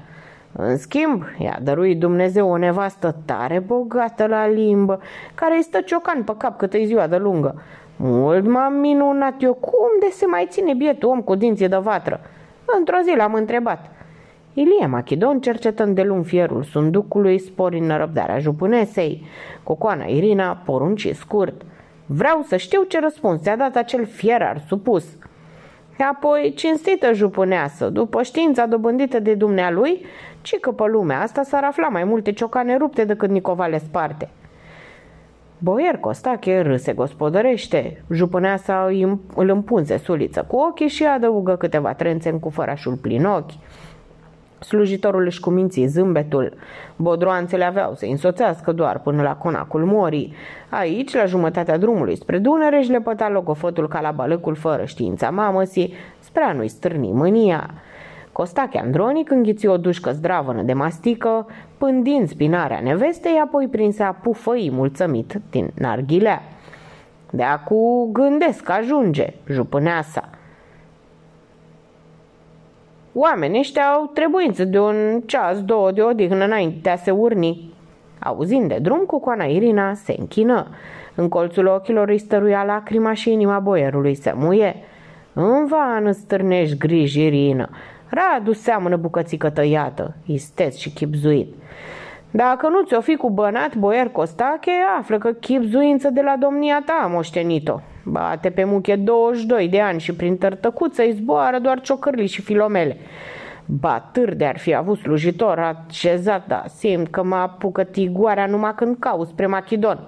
În schimb, i-a dăruit Dumnezeu o nevastă tare bogată la limbă, care îi stă ciocan pe cap cât e ziua de lungă. Mult m-am minunat eu cum de se mai ține bietul om cu dinții de vatră. Într-o zi l-am întrebat. Ilie Machidon, cercetând de lung fierul sunducului, sporind nerăbdarea jupânesei. Cocoana Irina porunci scurt. Vreau să știu ce răspuns ți-a dat acel fierar supus. Apoi, cinstită jupâneasă, după știința dobândită de dumnealui, ci că pe lumea asta s-ar afla mai multe ciocane rupte decât Nicovale sparte. Boier Costache râse gospodărește. Jupâneasa îl împunze suliță cu ochii și adăugă câteva trențe în cufărașul plin ochi. Slujitorul își cuminții zâmbetul. Bodroanțele aveau să însoțească doar până la conacul morii. Aici, la jumătatea drumului spre Dunăre, își lepăta logofotul ca la balăcul fără știința mamăsii, spre a nu-i stârni mânia. Costache Andronic înghiți o dușcă zdravănă de mastică, pândind spinarea nevestei, apoi prinse a pufăi mulțămit din narghilea. De acu gândesc ajunge, jupâneasa. Oamenii ăștia au trebuință de un ceas, două de odihnă înainte de a se urni. Auzind de drum, cu coana Irina se închină. În colțul ochilor îi stăruia lacrima și inima boierului se muie. În van stârnești griji, Irina. Radu seamănă bucățică tăiată, isteț și chipzuit. Dacă nu ți-o fi cu bănat, boier Costache, află că chipzuință de la domnia ta a moștenit-o. Bate pe muche 22 de ani și prin tărtăcuță îi zboară doar ciocârli și filomele. Batâr de ar fi avut slujitor așezat, da, simt că mă apucă tigoarea numai când cau spre Machidon.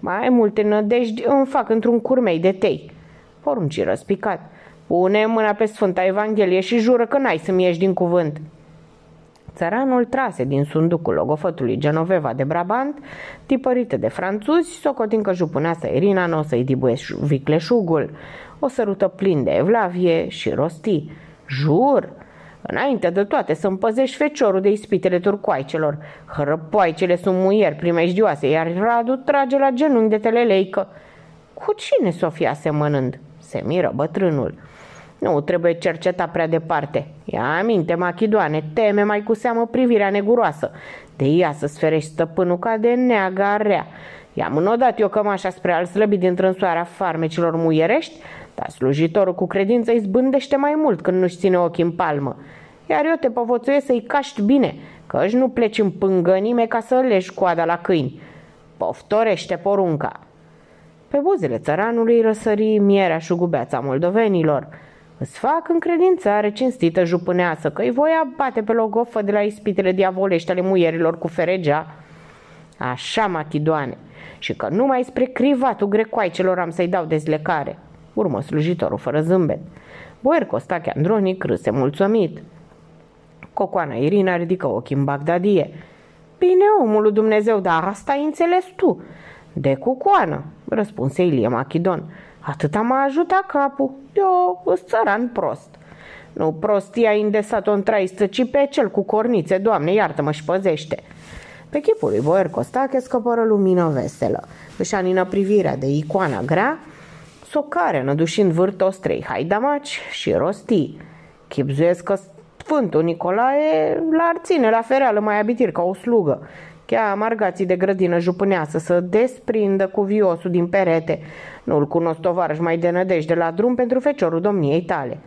Mai multe nădejdi îmi fac într-un curmei de tei. Porunci răspicat. Pune mâna pe Sfânta Evanghelie și jură că n-ai să-mi ieși din cuvânt. Țăranul trase din sunducul logofătului Genoveva de Brabant, tipărită de franțuzi, socotin că jupuneasa Irina nu o să-i dibuieș vicleșugul. O sărută plin de evlavie și rosti. Jur! Înainte de toate să împăzești feciorul de ispitele turcoaicelor. Hărăpoaicele sunt muieri primejdioase, iar Radu trage la genunchi de teleleică. Cu cine s-o fi asemănând? Se miră bătrânul. Nu trebuie cerceta prea departe. Ia aminte, Machidoane, teme mai cu seamă privirea neguroasă. De ea să sferești stăpânul ca de neaga rea. I-am înodat eu cămașa spre al slăbit din trânsoarea farmecilor muierești, dar slujitorul cu credință îi zbândește mai mult când nu-și ține ochii în palmă. Iar eu te povățuiesc să-i caști bine, că își nu pleci în pângănime ca să leși coada la câini. Poftorește porunca. Pe buzele țăranului răsări mierea șugubeața moldovenilor – Îți fac încredințare cinstită jupâneasă că îi voia bate pe logofă de la ispitele diavolești ale muierilor cu feregea. Așa, Machidoane, și că numai spre crivatul grecoaicelor am să-i dau dezlecare. Urmă slujitorul fără zâmbet. Boier Costache Andronic râse mulțumit. Cocoana Irina ridică ochii în Bagdadie. Bine, omul lui Dumnezeu, dar asta ai înțeles tu. De cucoană, răspunse Ilie Machidon. Atâta m-a ajutat capul. Eu îs țăran prost. Nu prostia indesat-o în traistă, ci pe cel cu cornițe, doamne, iartă-mă și păzește. Pe chipul lui Boer Costache scăpără lumină veselă. Își anină privirea de icoana grea, socare nădușind vârtos trei haidamaci și rosti. Chipzuiesc că Sfântul Nicolae l-ar ține la fereală mai abitir ca o slugă Chea margații de grădină jupâneasă să desprindă cu viosul din perete. Nu-l cunosc tovarăș mai de nădejde la drum pentru feciorul domniei tale.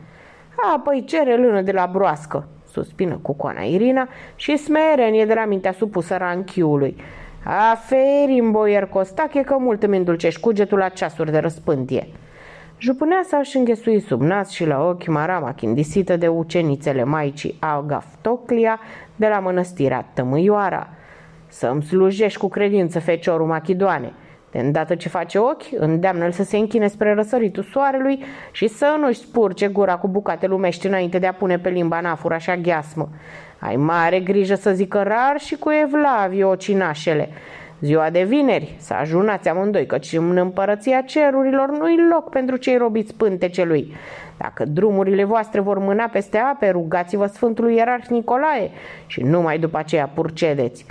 Apoi cere lână de la broască. suspină cu coana Irina, și smerenie de la mintea supusă ranchiului. Aferin, boier Costache, că mult îmi îndulcești cugetul la ceasuri de răspântie. Jupâneasa își înghesui sub nas și la ochi marama chindisită de ucenițele maicii Agaftoclia de la mănăstirea Tămâioara. Să-mi slujești cu credință, feciorul Machidoane. De îndată ce face ochi, îndeamnă-l să se închine spre răsăritul soarelui și să nu-și spurce gura cu bucate lumești înainte de a pune pe limba nafur așa gheasmă. Ai mare grijă să zică rar și cu evlavii ocinașele. Ziua de vineri, să ajunați amândoi, căci în împărăția cerurilor nu-i loc pentru cei robiți pântecelui. Dacă drumurile voastre vor mâna peste ape, rugați-vă Sfântului Ierarh Nicolae și numai după aceea purcedeți.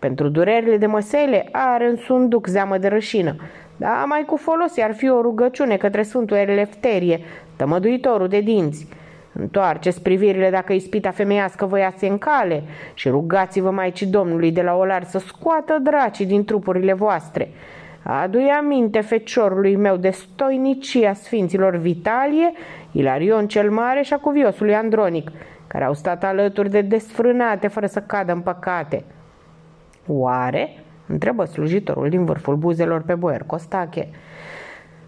Pentru durerile de măsele are în sunduc zeamă de rășină, dar mai cu folos ar fi o rugăciune către Sfântul Elefterie, tămăduitorul de dinți. Întoarceți privirile dacă ispita femeiască vă iați în cale și rugați-vă Maicii Domnului de la olar să scoată dracii din trupurile voastre. Adu-i aminte feciorului meu de stoinicia Sfinților Vitalie, Ilarion cel Mare și a cuviosului Andronic, care au stat alături de desfrânate fără să cadă în păcate. Oare? întrebă slujitorul din vârful buzelor pe boier Costache.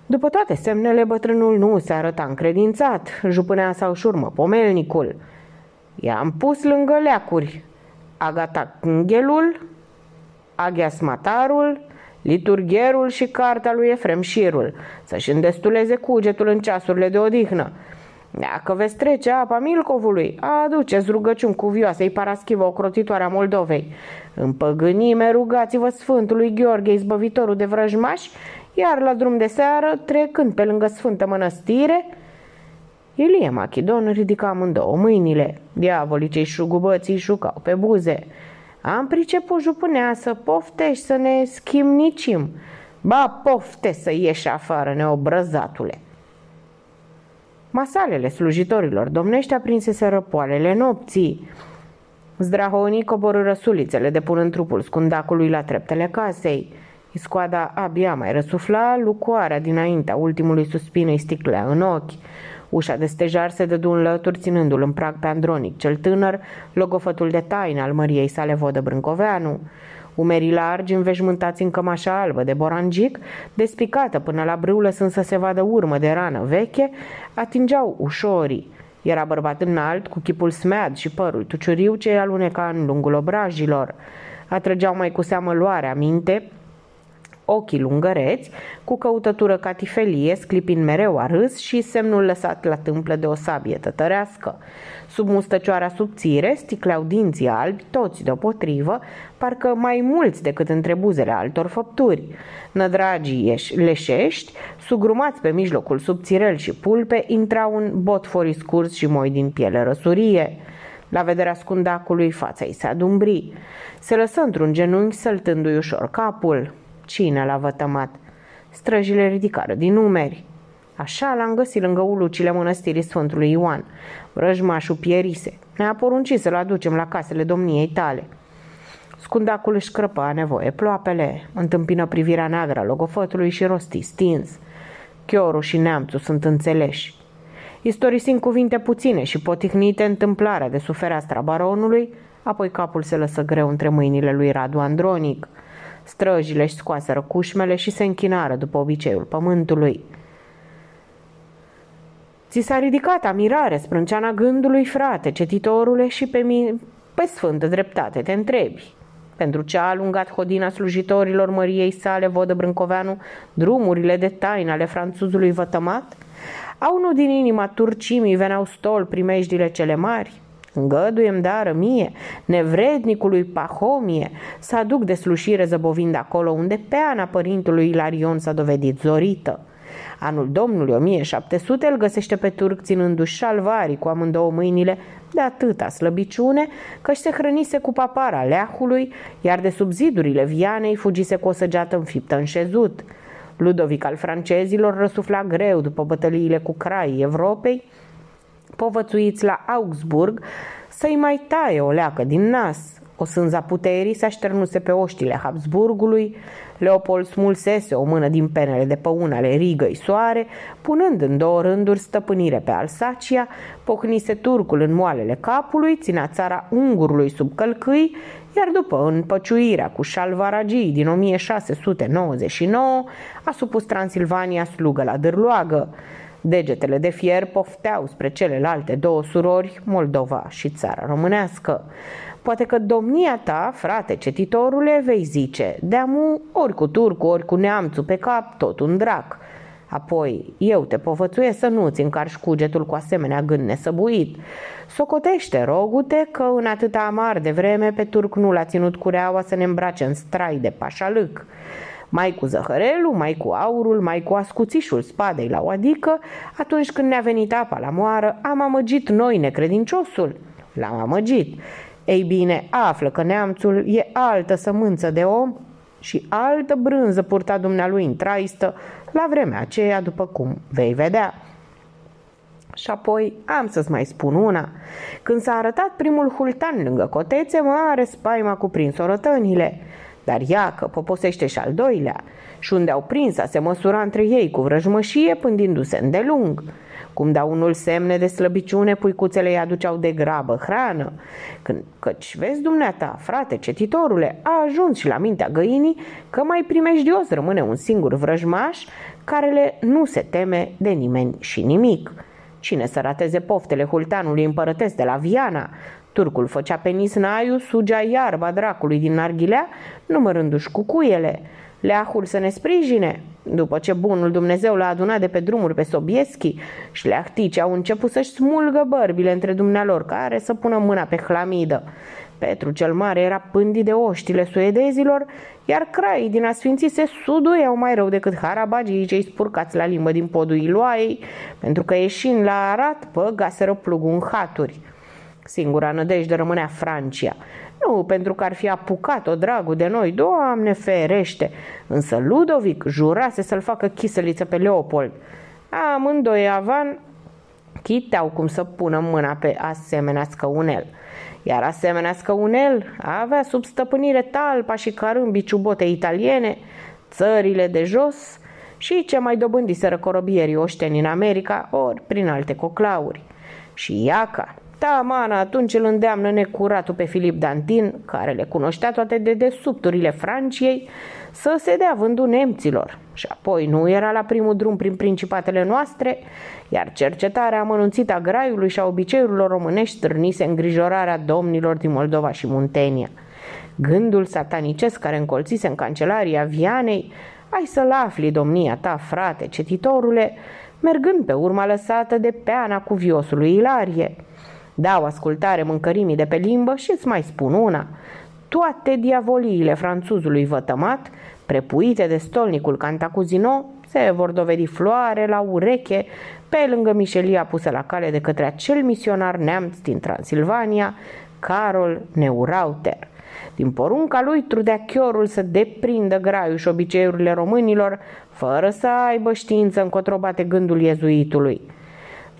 După toate semnele, bătrânul nu se arăta încredințat, jupânea sau șurmă pomelnicul. I-am pus lângă leacuri Agata Cnghelul, Aghiasmatarul, liturgherul și cartea lui Efrem Șirul, să-și îndestuleze cugetul în ceasurile de odihnă. Dacă veți trece apa Milcovului, aduceți rugăciuni cuvioasei Paraschivă, ocrotitoarea Moldovei. În păgânime rugați-vă Sfântului Gheorghe, izbăvitorul de vrăjmași, iar la drum de seară, trecând pe lângă Sfântă Mănăstire, Ilie Machidon ridica amândouă mâinile. Diavolii cei șugubății șucau pe buze. Am priceput jupânea să poftești să ne schimnicim. Ba, pofte să ieși afară, neobrăzatule. Masalele slujitorilor domnești aprinse răpoalele nopții. Zdrahonii coborâ sulițele depunând trupul scundacului la treptele casei. Iscoada abia mai răsufla, lucoarea dinaintea ultimului suspin îi sticlea în ochi. Ușa de stejar se dădu în lături ținându-l în prag pe Andronic cel tânăr, logofătul de taină al măriei sale vodă Brâncoveanu. Umerii largi, înveșmântați în cămașa albă de borangic, despicată până la brâu lăsând să se vadă urmă de rană veche, atingeau ușorii. Era bărbat înalt, cu chipul smead și părul tuciuriu ce aluneca în lungul obrajilor. Atrăgeau mai cu seamă luarea minte, ochii lungăreți, cu căutătură catifelie, sclipind mereu a râs și semnul lăsat la tâmplă de o sabie tătărească. Sub mustăcioara subțire sticleau dinții albi, toți deopotrivă, parcă mai mulți decât între buzele altor făpturi. Nădragii leșești, sugrumați pe mijlocul subțirel și pulpe, intrau în botfori scurs și moi din piele răsurie. La vederea scundacului fața ei se adumbri. Se lăsă într-un genunchi săltându-i ușor capul. Cine l-a vătămat? Străjile ridicară din numeri. Așa l-am găsit lângă ulucile mănăstirii Sfântului Ioan. Vrăjmașul pierise. Ne-a poruncit să-l aducem la casele domniei tale. Scundacul își crăpa nevoie ploapele, întâmpină privirea neagră a logofătului și rosti stins. Chiorul și neamțul sunt înțeleși. Istorisind cuvinte puține și potihnite întâmplarea de sufereastra baronului, apoi capul se lăsă greu între mâinile lui Radu Andronic. Străjile își scoaseră cușmele și se închinară după obiceiul pământului. Ți s-a ridicat amirare sprânceana gândului, frate, cetitorule, și pe mine, pe sfântă dreptate, te întrebi. Pentru ce a alungat hodina slujitorilor măriei sale, vodă Brâncoveanu, drumurile de taină ale franțuzului vătămat? Au nu din inima turcimii veneau stol primejdile cele mari? Îngăduiem dară mie, nevrednicului Pahomie, să aduc de slușire zăbovind acolo unde peana părintului Ilarion s-a dovedit zorită. Anul Domnului 1700 îl găsește pe turc ținându-și șalvarii cu amândouă mâinile de atâta slăbiciune că se hrănise cu papara leahului, iar de sub zidurile Vianei fugise cu o săgeată înfiptă în șezut. Ludovic al francezilor răsufla greu după bătăliile cu craii Europei, povățuiți la Augsburg, să-i mai taie o leacă din nas. O sânza puterii se așternuse pe oștile Habsburgului, Leopold smulsese o mână din penele de păun ale rigăi soare, punând în două rânduri stăpânire pe Alsacia, pocnise turcul în moalele capului, ținea țara ungurului sub călcâi, iar după împăciuirea cu șalvaragii din 1699 a supus Transilvania slugă la dârloagă. Degetele de fier pofteau spre celelalte două surori, Moldova și țara românească. Poate că domnia ta, frate cetitorule, vei zice, deamu ori cu turcu, ori cu neamțul pe cap, tot un drac. Apoi, eu te povățuiesc să nu-ți încarci cugetul cu asemenea gând nesăbuit. Socotește, rogute, că în atâta amar de vreme pe turc nu l-a ținut cureaua să ne îmbrace în strai de pașalâc. Mai cu zăhărelul, mai cu aurul, mai cu ascuțișul spadei la o adică, atunci când ne-a venit apa la moară, am amăgit noi necredinciosul. L-am amăgit. Ei bine, află că neamțul e altă sămânță de om și altă brânză purta dumnealui în traistă la vremea aceea, după cum vei vedea. Și apoi am să-ți mai spun una. Când s-a arătat primul hultan lângă cotețe, mare spaima cuprins orătănile. Dar iacă poposește și al doilea. Și unde au prins a se măsura între ei cu vrăjmășie, pândindu-se îndelung. Cum dau unul semne de slăbiciune, puicuțele îi aduceau de grabă hrană. Când, căci vezi dumneata, frate cetitorule, a ajuns și la mintea găinii că mai primejdios rămâne un singur vrăjmaș care le nu se teme de nimeni și nimic. Cine să rateze poftele hultanului împărătesc de la Viana? Turcul făcea pe Nisnaiu, sugea iarba dracului din Narghilea, numărându-și cucuiele. Leahul să ne sprijine. După ce bunul Dumnezeu l-a adunat de pe drumuri pe Sobieschi și leahtici au început să-și smulgă bărbile între dumnealor care să pună mâna pe hlamidă. Petru cel Mare era pândit de oștile suedezilor, iar craii din asfinții se suduiau mai rău decât harabagii cei spurcați la limbă din podul Iloaiei, pentru că ieșind la Arat băgaseră plugul în haturi. Singura nădejde rămânea Francia. Nu pentru că ar fi apucat-o dragul de noi, Doamne ferește, însă Ludovic jurase să-l facă chisăliță pe Leopold. Amândoi avan chiteau cum să pună mâna pe asemenea scăunel. Iar asemenea scăunel avea sub stăpânire talpa și carâmbii ciubote italiene, țările de jos și ce mai dobândiseră corobierii oșteni în America, ori prin alte coclauri. Și Iaca, Tamana atunci îl îndeamnă necuratul pe Filip Dantin, care le cunoștea toate de desubturile Franciei, să se dea vândul nemților. Și apoi nu era la primul drum prin principatele noastre, iar cercetarea amănunțită a graiului și a obiceiurilor românești strânise îngrijorarea domnilor din Moldova și Muntenia. Gândul satanicesc care încolțise în cancelaria Vianei, ai să-l afli, domnia ta, frate, cetitorule, mergând pe urma lăsată de peana cuviosului Ilarie – Dau ascultare mâncărimii de pe limbă și îți mai spun una. Toate diavoliile franțuzului vătămat, prepuite de stolnicul Cantacuzino, se vor dovedi floare la ureche pe lângă mișelia pusă la cale de către acel misionar neamț din Transilvania, Carol Neurauter. Din porunca lui trudea chiorul să deprindă graiul și obiceiurile românilor, fără să aibă știință încotro bate gândul iezuitului.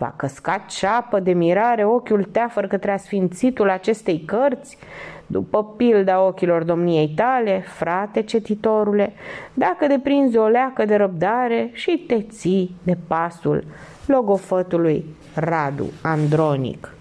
Va căsca ceapă de mirare ochiul teafăr către asfințitul acestei cărți? După pilda ochilor domniei tale, frate cetitorule, dacă deprinzi o leacă de răbdare și te ții de pasul logofătului Radu Andronic.